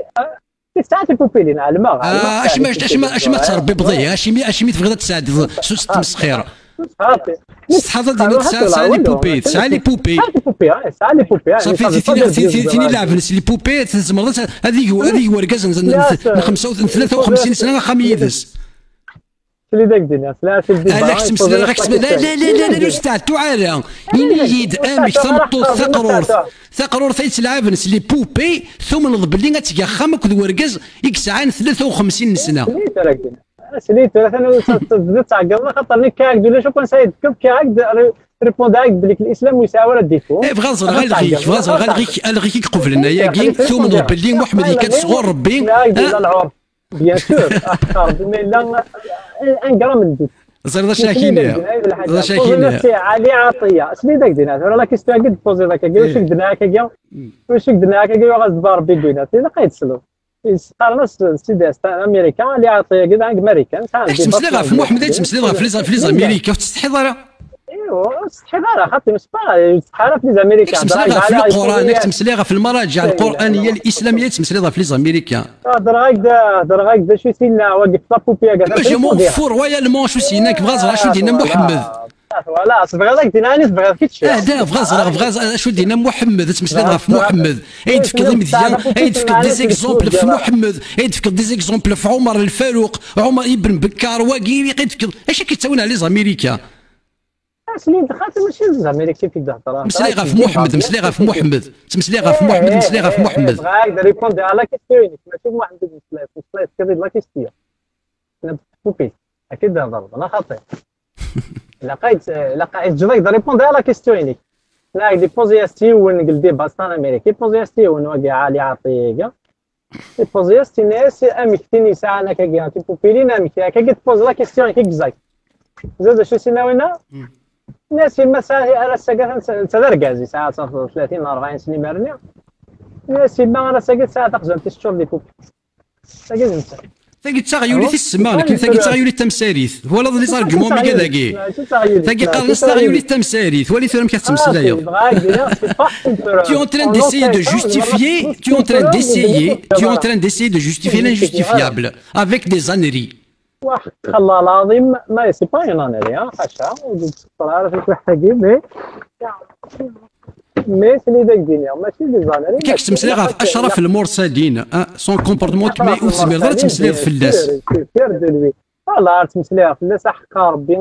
ساعات البوبيلين على الماء آه اش ما اش ما اش ما تربي بضيع اش مي اش مي تبغي تساعد ست مسخيره صحافه ديال تسعه لي بوبي تسعه لي بوبي تسعه لي بوبي صافي ثاني لاعب لي بوبي تزمرت هذيك هذيك وركاز 53 سنه خميدس اللي داك تمسل راك تمسل لا لا لا لا لا أستاذ تعالى ينيد أمك ثمطوط ثقرور ثقرور ثيت لعابنس لي بوبي ثم نضب اللي غاتيا خامك وركاز يكسعان 53 سنة. سليت أنا بديت تعقب خاطر كاعد ولا شو كون سايد كب كاعد ريبوند هاك بلي الإسلام يساوي الديفو إيه بغا نزر غير الغيك بغا نزر غير الغيك الغيك قبلنا يا كي ثم باللي محمد كتصغر ربي. بيان سور مي لا ان غرام ندير زير شاكين ذا شاكين علي عطية. اسمي داك دينا. ولا كيستو قد بوزي ذاك. واش كدنا هكا؟ واش كدنا هكا؟ غاز دبار بيكوينات الا قيد سلو قارنس سيدي أمريكا اللي عطية كذا أمريكان. تمسلي غا في محمد تمسلي غا في ليز أمريكا وتستحي ضرا؟ ايوا تستحي ضرا خاطر مسبا تستحي في ليز أمريكا تمسلي غا في القران تمسلي غا في المراجع القرانيه الاسلاميه تمسلي غا في ليز أمريكا هضر هكذا هضر هكذا شو سينا واقف لابوبيا كاع ماشي مون فور رويالمون شو سيناك بغا شو دينا محمد فوالا تبغي ذاك ديناني تبغي ذاك الشيء آه لا بغا زرا بغا شو دينا محمد تمثل في محمد اي تفكر مزيان اي تفكر دي زيكزومبل في محمد اي تفكر دي زيكزومبل في عمر الفاروق عمر ابن بكار واقيلي تفكر اش كيتساوينا على زاميريكا سنين دخلت ماشي زاميريكي في تهضر مسلي غا في محمد مسلي غا في محمد مسلي غا في محمد مسلي غا في محمد. غايد ريبوندي على كيستيون ماشي محمد مسلي مسلي كذا لا كيستيون أنا بوبي أكيد هضر أنا خاطئ لقيت لقيت جريد ريبوندي على كيستيون لا دي بوزيستي وين قلت دي باستان أمريكي. بوزيستي وين واقع عالي عطيه دي بوزيستي ناس امكتيني ساعة أنا كي بوبيلين امكتي كي تبوز لا كيستيون كي كزاك زاد شو سيناوينا؟ الناس يما ساعه على الساقة تدركازي ساعة 30 40 سنه مرني الناس يما على الساقة ساعة تقزم تشوف دي بوبي ساقة انت ثاقي تغيولي السما لكن ثاقي تغيولي التمساريث. هو لا اللي صار قمومي كذاكي ثاقي قال تغيولي التمساريث. ولي ثورم كتمسلايا Tu es en train d'essayer de justifier, tu es en train d'essayer, tu es en train d'essayer de justifier l'injustifiable. avec des âneries. الله العظيم ما سي با اون انري حاشا. صراحة في حاجة مي مي سي لي ذاك الدنيا ماشي دي زانري كيك تمسلي غاف أشرف المرسلين سون كومبورتمون كما يوسمي غير تمسلي فلاس فوالا تمسليها فلاس حق ربي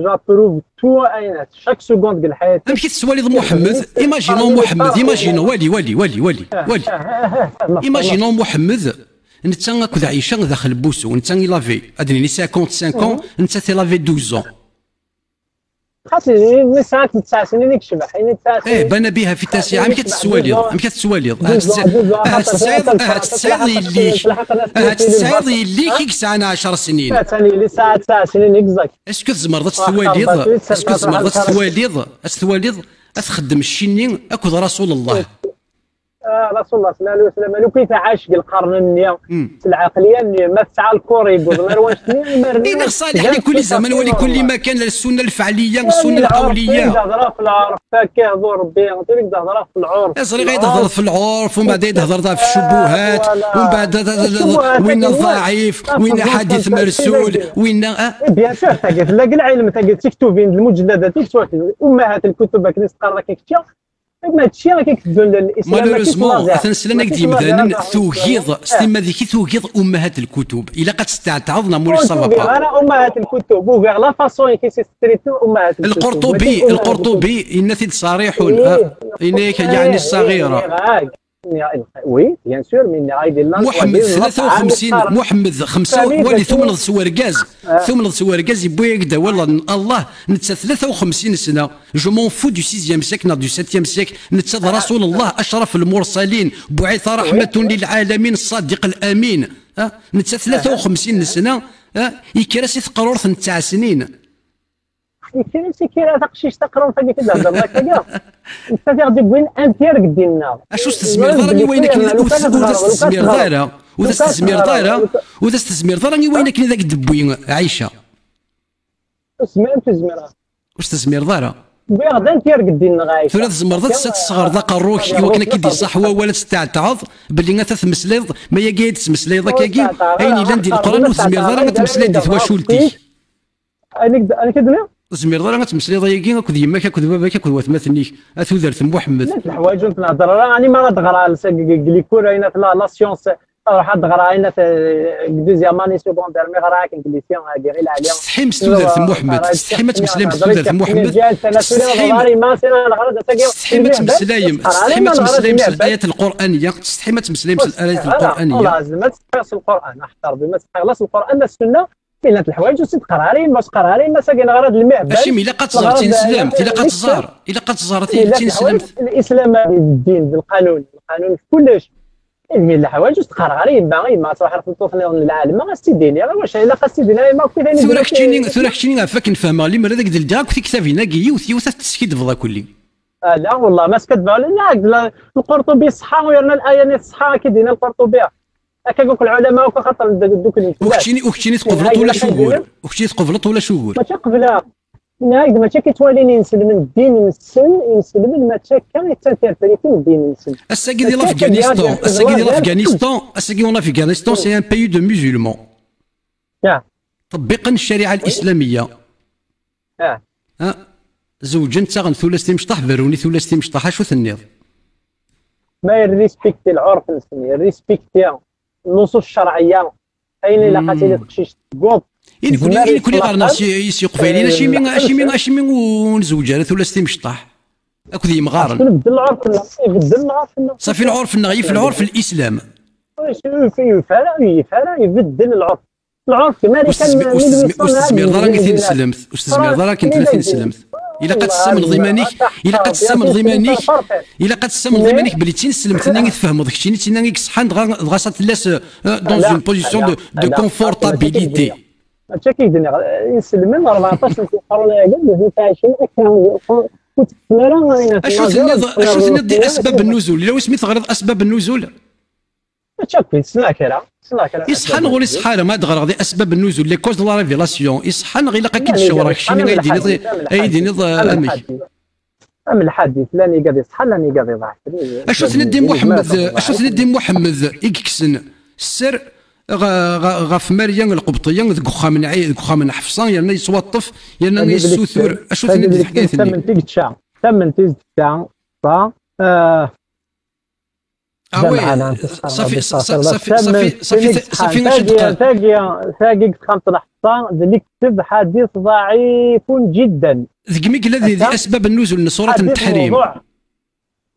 جا بروف تو اينات شاك سكوند ديال الحياة يمكن تسوالي محمد؟ إيماجينو محمد إيماجينو والي والي والي والي والي إيماجينو محمد. انت كود عايشة داخل بوسو انت لافي. ادري 55 انت تي لافي 12 خاطر مي ساعات تسع سنين يكشبح يعني تسع سنين إيه بان بها في تاسعة عم كتسواليض عم كتسواليض هتستعيض هتستعيض يليك هتستعيض يليك كيك ساعة 10 سنين. ثاني لي ساعة تسع سنين اكزاكت أسكو تزمر تثواليض أسكو تزمر تثواليض تثواليض تخدم الشيني اكد رسول الله. رسول الله صلى الله عليه وسلم لو كيف عاش القرن النية العقلية ما تسعى الكوري يقول مروان إن صالح لكل زمن ولكل مكان السنة الفعلية السنة القولية. تهضر في العرف كيهضر ربي تهضر في العرف. صغير غير في العرف ومن بعد يهضر في الشبهات ومن بعد وين الضعيف وين حديث مرسول وين بيان سور تلقى العلم تلقى تكتبين المجلدات أمهات الكتب كنت تقرا كيكتشف ما هادشي راه كيكتبوا الإسلام مالوريزمون تنسلنا كدي مثلا توغيض ستيما ذيك توغيض أمهات الكتب. إلا قد استعتعضنا مولاي صافا أنا أمهات الكتب وغير لا فاسون كي سيستريتو أمهات الكتب. القرطبي القرطبي إن صريح انك يعني الصغيرة. وي بيان سور من عايد محمد 53 محمد 5 ولي ثم سواركاز ثم سواركاز يبويا يقدا والله الله نتا 53 سنة. جو مون فو دو 6 سيكل دو 7 سيكل نتا رسول الله أشرف المرسلين. بعث رحمة للعالمين الصادق الأمين. نتا 53 سنة. يكراسي ثقرورث نتاع سنين. سي كيرا تقشيش تقرون فاكي كتهضر لك أنت غادي بوين ان قدينا اشو استثمير ضرني وينك وذا استثمير ضايره وذا استثمير ضايره وذا استثمير ضرني وينك ذاك دبوي عايشة. اسمع تزمير واش تزمير ضايره بغا غدا نتير قدينا غايشه ثلاث زمرضات ست صغار ذاك الروح يوكنا كيدي صحوه ولا تستعتعض باللي غا تمسليض ما يا قايد تمسليض كاكي أين إلا ندير القرآن وتزمير ضايره تمسليض دي ثواشولتي أنا كدنا زمير ضرا غتمسلي ضيقي اكد يماك اكد باباك اكد واتماثنيك اثوذرت محمد. الحوايج نهضر راني ما غتغرى كليكور هنا لا لا سيونس راح تغرى هنا في دوزيام اني سكوندير مي غراك انجليزيون غير العاليه تستحي مستودرت محمد. تستحي ما تمسلي مستودرت محمد. تستحي ما ما تمسلايم تستحي ما تمسلايم الايات القرانيه تستحي ما تمسلايم الآيات القرآنية. لازم ما تستحي القرآن احتر بما تستحي القرآن السنة هاد الحوايج وسيد قرارين باش قرارين ما ساكن غرض الماء ماشي إلا قد زار تنسلم إلا قد زار إلا قد زار تنسلم الإسلام الدين بالقانون القانون في كلش. من الحوايج قرارين باغي ما صراحة في الطفل العالم ما غاستيديني واش إلا قاستيديني ما كنت ثاني ثورك تشيني ثورك تشيني عفاك نفهمها؟ لي مرة داك داك في كتابنا كي يوث يوث تسكيد فضا كلي. لا والله ما سكت لا القرطبي صحا ويرنا الآية صحا كيدينا القرطبي. كوك العلماء خاطر دوك وكتيني وكتيني تقبلت ولا شغل وكتيني تقبلت ولا شغل ما تقبلها نايد ما كيتواليني نسلم الدين نسل ينسلم ما تشكا يتانتربريتي الدين نسل الساكي ديال افغانستان الساكي ديال افغانستان الساكي ديال افغانستان سي ان بيي دو مسلمون تطبيقا الشريعة الإسلامية. آه ها؟ زوجا تاغن ثلاث مشطح بروني ثلاث مشطح شو ثنيض؟ ما يريسبكتي العرف الفني يريسبكتي النصوص الشرعيه اين الا قاتل تقشيش تقوط إن كل ناس يسيق فايلين أشي من أشي من أشي من ونزوج على ثلاث مشطح أكو ذي مغارن بدل العرف بدل العرف صافي العرف النغي في العرف الإسلام يفعل يفعل يبدل العرف العرف كما كان أستاذ ميردار كنت نسلمت أستاذ ميردار كنت 30 سلمت إلا قد تسامن ضمانيك إلا قد تسامن ضمانيك إلا قد تسامن ضمانيك بلي تين سلمت ناني تفهم داك الشيء تين صحان دغا ساتلاس دون اون بوزيسيون دو كونفورتابيليتي هادشي كيدير يسلم 14 القرن قال فيها شي اشو ثني اشو أسباب النزول. لو سميت غرض أسباب النزول؟ تشكي تسمع كلام يصحى نقول يصحى ما دغر غادي أسباب النزول لي كوز دو لا ريفيلاسيون. يصحى غير لقى كي الشورى شي من غيديني غيديني أمي ام الحديث لاني قاعد يصحى لاني قاعد يضحك اشو ثندي محمد اشو ثندي محمد يكسن السر غاف مريم القبطية ذك خامن عي ذك خامن حفصان يلنا يتوطف يلنا يسوثر. اشو ثندي الحكاية ثمن تيك تشا. ثمن تيك صافي صافي صافي صافي صافي ثاقي ثاقي خمس الحصان ذلك كتب حديث ضعيف جدا. ذكميك الذي أسباب النزول من سوره التحريم.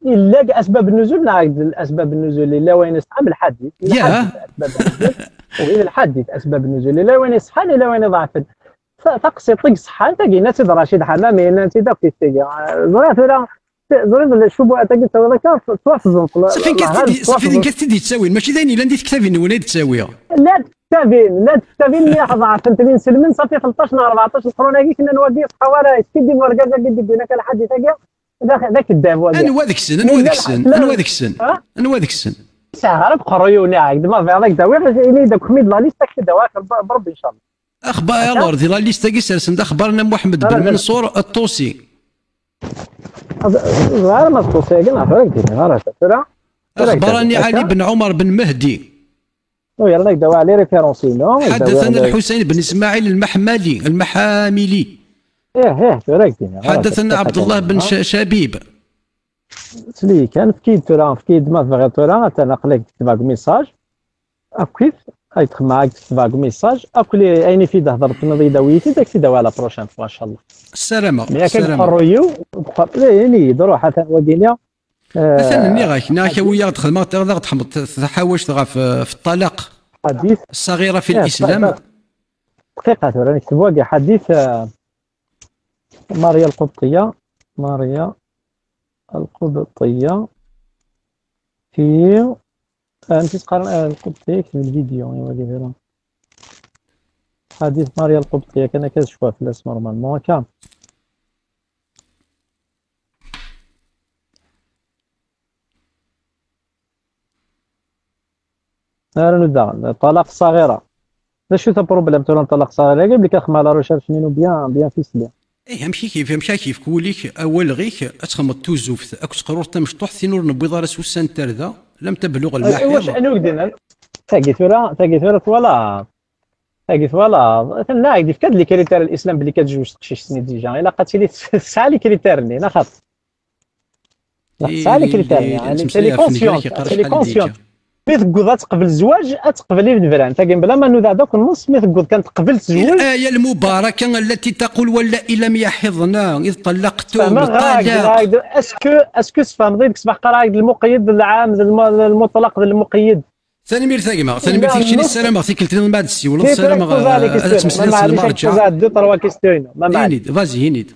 إلا أسباب النزول نعقد أسباب النزول إلا وين يصحى الحديث. يا. وإذا الحديث أسباب النزول إلا وين يصحى إلا وين ضعف تقصي طق صحة تاقي ناس رشيد حمامي ناس داك تيجي ضرب الشبهه تجد ذاك توافزن صافي كتدي صافي كتدي تساوي ماشي ثاني لا ندير كتابين ولا تساويها لا تكتابين لا تكتابين اللي فهمت بين سلمن صافي 13 14 قرون كنا نودي حوالي سكدي ورقه قد بينا كان حد يتاقى ذاك الداب أنا وذاك السن أنا وذاك السن أنا وذاك السن أنا وذاك السن ساعه قريوني عاد ما في هذاك داوي الي داك حميد لا ليست كذا بربي ان شاء الله أخبار يا لور دي لا ليست كي سرسن اخبارنا محمد بن منصور الطوسي أخبرني علي بن عمر بن مهدي. يلا يدوا عليه ريفيرونسينو حدثنا الحسين بن إسماعيل المحملي المحاملي. إيه إيه حدثنا عبد الله بن شبيب. سلي كان فكيد تورا فكيد ما فغي تورا تنقلك تكتب ميساج أكيد يدخل معاك تكتب ميساج. اكلي ايني في هضرت نضي دويتي داك دوا على بروشان فوا إن شاء الله. السلامة مي كان حريو يعني دروح حتى وقينا مثلا ني غاك ناك ويا تخدم تقدر تحمض تحاوش تغا في الطلاق؟ حديث. الصغيرة في الإسلام. دقيقة راني نكتب واقع حديث ماريا القبطية ماريا القبطية في انت تقرا القبطية في الفيديو يا حديث ماريا القبطية كان كتشوفها في الاسم نورمالمون. هكا. أنا نبدأ. طلاق صغيرة. شو تا بروبليم؟ تولى طلاق صغيره قبل لك أخ مالا روشيرش نينو بيان بيان فيسلي إيه مشي كيف مشى كيف كوليك أول غيك أتخمط توزوف. أكو تقرور تمشطوح. ثينور نبيض راس وسان ذا لم تبلغ المحيض واش أنا ودينا تاقي ثورا تاقي ثورا ولا تاقي ولا. لا يدي فكاد لي كريتير الإسلام بلي كتجوج تقشيش سني ديجا. إلا قاتي لي تسعى لي كريتير لي أنا خاطر. تسعى لي كريتير يعني لي كونسيون لي كونسيون مي تقول تقبل الزواج تقبل ابن فران تاقي بلا ما نوضع دوك النص مي تقول كانت قبلت الزواج الآية المباركة التي تقول ولا إن لم يحضنا إذ طلقتم الطلاق. اسكو أسكو سفهم ضيك صباح قرايد المقيد العام المطلق المقيد. ثاني مير ثاني ثاني مير ثيك السلام؟ ثيك التين بعد السي ولا السلام تمثل المرجع. دو تروا كيستيون ما هينيد فازي هينيد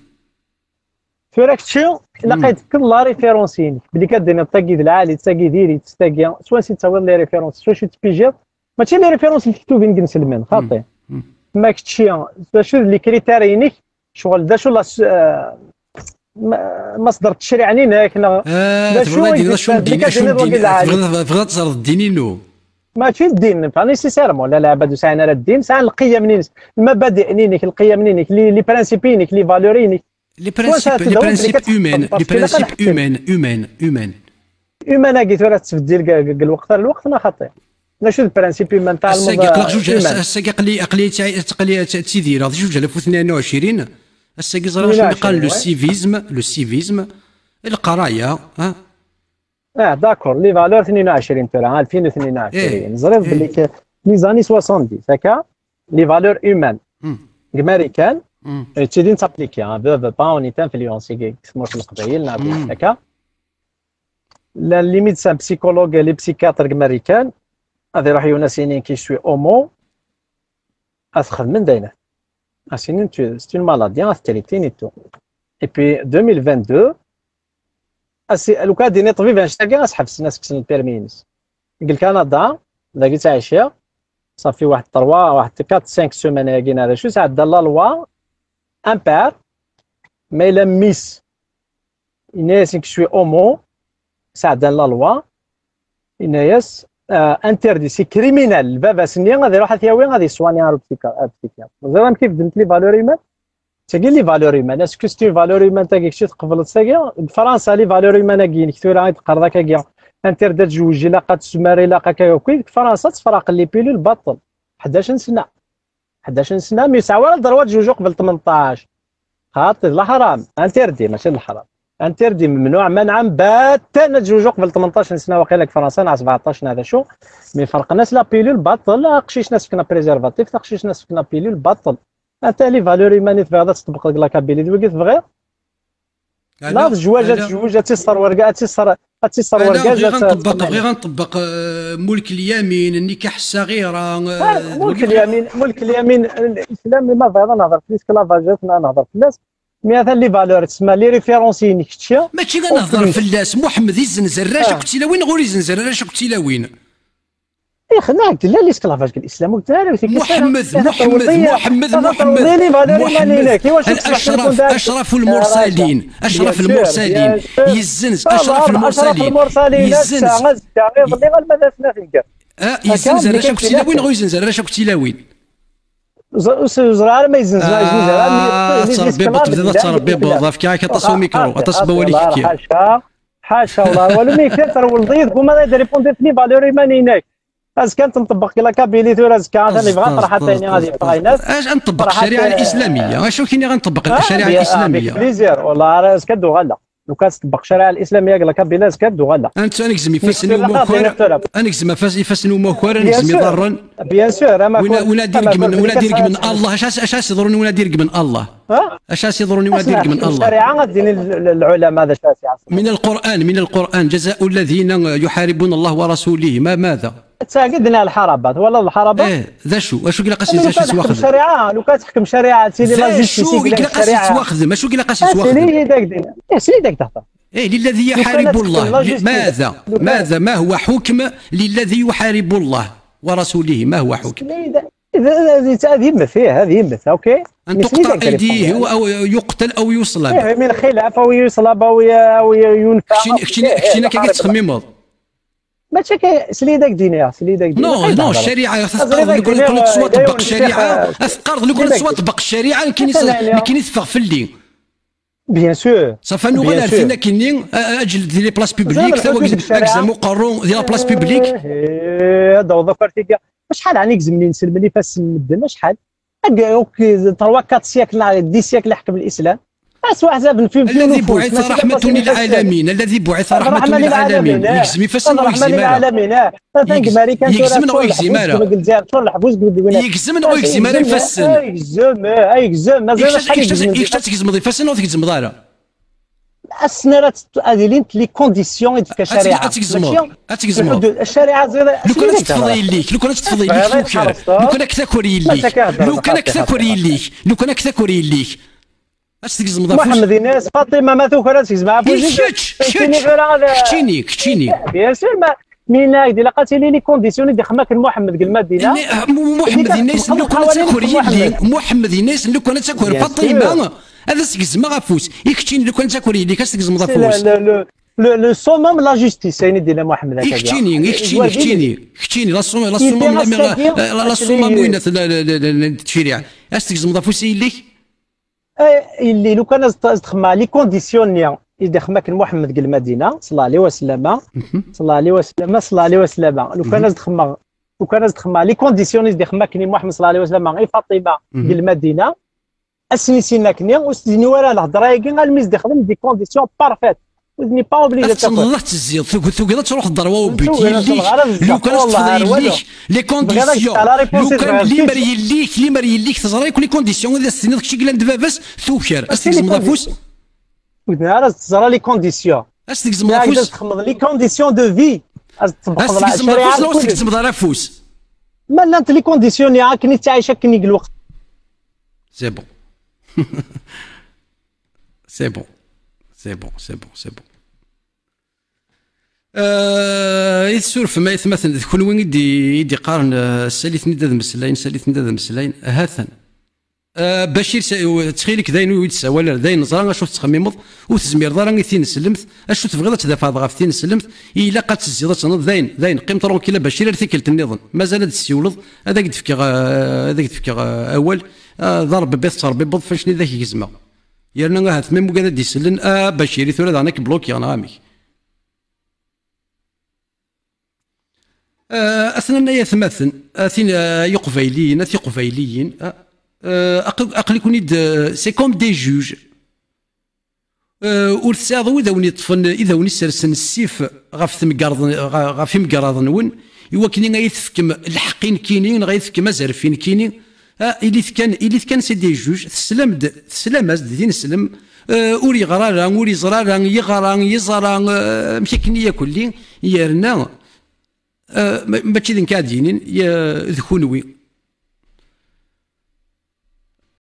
فراك تشو لقيت كل لا ريفيرونسين بلي كدير التاكيد العالي تاكي ديري تاكي سوا نسيت تصور لي ريفيرونس. سوا شو تبيجي ماشي لي ريفيرونس مكتوبين كنسلمن خاطي ما كتشي شو لي كريتيرينيك شغل دا شو لا مصدر التشريع عنينا كنا تبغى شو شو الدين تصرف الدين نو. ماشي الدين. فا نيسيسيرمون لا لا؟ بعد ساعة الدين ساعة القيم نينك المبادئ نينك القيم نينك لي برانسيبينك لي فالورينك لي برانسيب لي برانسيب هيومان لي برانسيب هيومان هيومان هيومان هيومان كي تورا تفدي الوقت الوقت ما خطير البرانسيب هيومان تاع الساقي قلق جوج الساقي قلي قلي قلي تيدير جوج 2022 هسا شنو قال لو سيفيزم لو سيفيزم القرايه ها آه داكور لي فالور 22 ترى 2022 زريف بلي لي زاني 70 هكا لي فالور هيومان امريكان تشدي تابليكي با با اون ايت انفلونسي كيسموه في القبائل هكا لا لي ميدسان بسيكولوج لي بسيكاتر امريكان هذه راح يونسينين كي شوي اومو من داينه اسينين سي اون مالادي غاتريتيني تو اي بي 2022 اسي لو كان ديني طبيب اشتاقي غاسحبس الناس كسن البيرمينس قال كندا ذاك تاع عشيه صافي واحد 3 واحد 4 5 سيمانه ياكين هذا شو ساعد لا لوا ان بار مي لا ميس الناس شوي اومو ساعد لا لوا الناس انتردي سي كريمينال البابا سنيا غادي يروح وين غادي يسواني على البسيكار زعما كيف درت لي فالور ايمان تاكي لي فالور ايمان اسكو ستي فالور ايمان تاكي كشي تقبل تاكي فرنسا لي فالور ايمان كاين كثير غادي تقرا كاع انتر دات جوج لا قد سماري لا كاع كوي فرنسا تفرق لي بيلول باطل 11 سنه 11 سنه مي ساعة ضربات جوج قبل 18 خاطر لا حرام انتردي ماشي الحرام. انتردي ممنوع منعا باتا نتزوجوا قبل 18 سنه واقيلا فرنسا ناس 17 هذا شو. مي فرق ناس لا بيلول باطل قشيش ناس فينا بريزيرفاتيف قشيش ناس فينا بيلول باطل. انت لي فالوري ماني تبغى تطبق لك لا كابيلي دوكي تبغي لا الزواج تزوج تيصر ورقة تيصر تيصر ورقه غير غنطبق غير غنطبق آه، ملك اليمين النكاح الصغيره آه، ملك اليمين. ملك اليمين الإسلام ما بغينا نهضر في الاسكلافاج نهضر في الناس مثلا لي فالور تسمى لي ريفيرونسي كتشي ماشي غنهضر في الناس محمد يزنزر راه كنتي لوين؟ غور يزنزر راه كنتي لوين؟ يا قلت لا الاسكلافاج الإسلام؟ قلت له محمد محمد محمد محمد اشرف أشرف المرسلين أشرف المرسلين. يزنز أشرف المرسلين. يزنز يزنز راه كنتي لوين غو يزنزر راه كنتي لوين زرار ما يزنز ما يزنز آه تربي بطل تربي بوظ في كاك تصو ميكرو. تصبا ولي كي حاشا والله. ولو مي كثر غادي ريبوندي في فالوري مانيناك أز كانت نطبق كلا كابيليتي ولا كان اللي بغا صراحة ثاني غادي يبقى الناس. أش نطبق الشريعه الاسلاميه اش كاين غنطبق؟ الشريعه الاسلاميه بليزير والله راه كدو غلا. لو كان تطبق الشريعه الإسلامية قال لك بلاش كدو غلا. انت انكزم يفسن مؤخرا انكزم يفسن مؤخرا انكزم يضرن بيان سور ولا ديرك من ولا ديرك من الله. اش اش يضرني ولا ديرك من الله. اش يضرني ولا ديرك من الله. الشريعة غادي العلماء هذا شاسع من القرآن من القرآن. جزاء الذين يحاربون الله ورسوله. ما ماذا؟ تاكدنا الحربات. ولا الحربات إيه ذا شو؟ واش كلا قاسي زاش واخذ. شريعة لو كتحكم شريعة سيدي لا شو؟ كلا قاسي تواخذ ما شو كلا قاسي تواخذ سيدي داك دينا سيدي داك تحت إيه للذي يحارب الله. ماذا؟ ماذا؟ ما هو حكم للذي يحارب الله ورسوله؟ ما هو حكم؟ هذه فيه هذه يمه أوكي؟ أن تقطع أيديه أو يقتل أو يصلب. إيه، من خلاف أو يصلب أو ينفع. كشينا كي تخمم ماشي سليدك دينيا سليدك دينيا نو نو الشريعه نقول لك سوا طبق الشريعه اثقر نقول سوا طبق الشريعه يتفق في اللين. بيان سور صافي نو غير فينا كاينين أجل دي لي بلاص بوبليك تا اكزام مقرون ديال لا بلاص بوبليك هذا ذكرتي شحال عني كزمني نسلمني فاس المدن شحال أوكي 3 4 سياكل 10 سياكل حكم الاسلام واحد في الذي بعث رحمة للعالمين الذي بعث رحمة للعالمين يجزم يفسر رحمة للعالمين يجزم أو يجزم يجزم أو يجزم يفسن يجزم يجزم كيفاش تجزم يفسن أو تجزم ضاره السنارات هذه لي كونديسيون ديك الشريعه اتكزمو اتكزمو الشريعه زير لو كانت تفضي ليك لو كانت تفضي ليك لو كان كذا كوري ليك لو كان كذا كوري ليك لو كان كذا كوري ليك اش تقزم محمد الناس فاطمة ما ثوكرات تقزم عفوا كتشيني كتشيني بيان سور من اذا لقيتي لي كونديسيون دي خماك محمد قال مدينه محمد الناس لو كان تاكل محمد. الناس لو كان تاكل فاطمة هذا تقزم غافوس يكتشيني لو كان تاكل يديك اش تقزم ضافوس لو سوموم لا جوستيس يعني ديال محمد هكا يكتيني يكتيني يكتيني يكتيني لا سوموم لا سوموم لا سوموم وين التشريع اش تقزم ضافوس ليك اللي لو كان تخمع لي كونديسيون إذا خماك محمد قال المدينة صلى الله عليه وسلم صلى الله عليه وسلم صلى الله عليه وسلم لو كان تخمع لو كان تخمع لي كونديسيون إذا خماك محمد صلى الله عليه وسلم غير فاطمة قال المدينة اسني كني وسدني ورا الهضره يكي غالميز دي خدم دي كونديسيون بارفيت وزني با اوبليجي الله تزيد ثقيل تروح الضروه وبيت يليك. لو كان تفضل يليك لي كونديسيون لو كان لي مر يليك لي مر يليك تزرى لي كونديسيون اذا ستني داك الشيء كلان باباس ثوكر استلزم ضافوس ودنا راه تزرى لي كونديسيون استلزم ضافوس تخمض لي كونديسيون دو في استلزم ضافوس ولا استلزم ضافوس ما لا أنت لي كونديسيون يا كني تعيش كني الوقت سي بون سي بون سي بون سي بون سي بون يتسولف ما يتمثل كل وين يدي يدي قارن ساليت نداد مسلاين ساليت نداد مسلاين هاثن أه بشير تخيلك داين ويتساوال داين نزرا أشوف تخممض وتزمير ضرا ثين سلمت أشوف تبغيض تدافع غا ثين سلمت الا قد تزيد تنض داين داين قيم ترونكيلا بشير ثيكلت النظام مازال هاد السيولض هذاك تفكي هذاك تفكي اول ضرب بيت تربي بض فاشني ذاك يزما يرنا ميم وقال دي سلن آه بشيري ثورة دانك بلوكي أنا عامي آه، أثناء يا ثماثن اثين يقفيليين اثي قفيليين أقل يكون سي كوم دي جوج ور تساعد إذا وني طفن إذا وني سرسن السيف غاف ثمقرض غاف مقرض نون. يوا كني غيثكم الحقين كينين غيثكم ازرفين كينين. إلي كان إلي كان سيدي جوج تسلم تسلم دين سلم. ور يغرى راه ور يزرى راه يغرى يزرى مشي كنية كلي يرنا ماشي ذنك عاديين ذكونوي.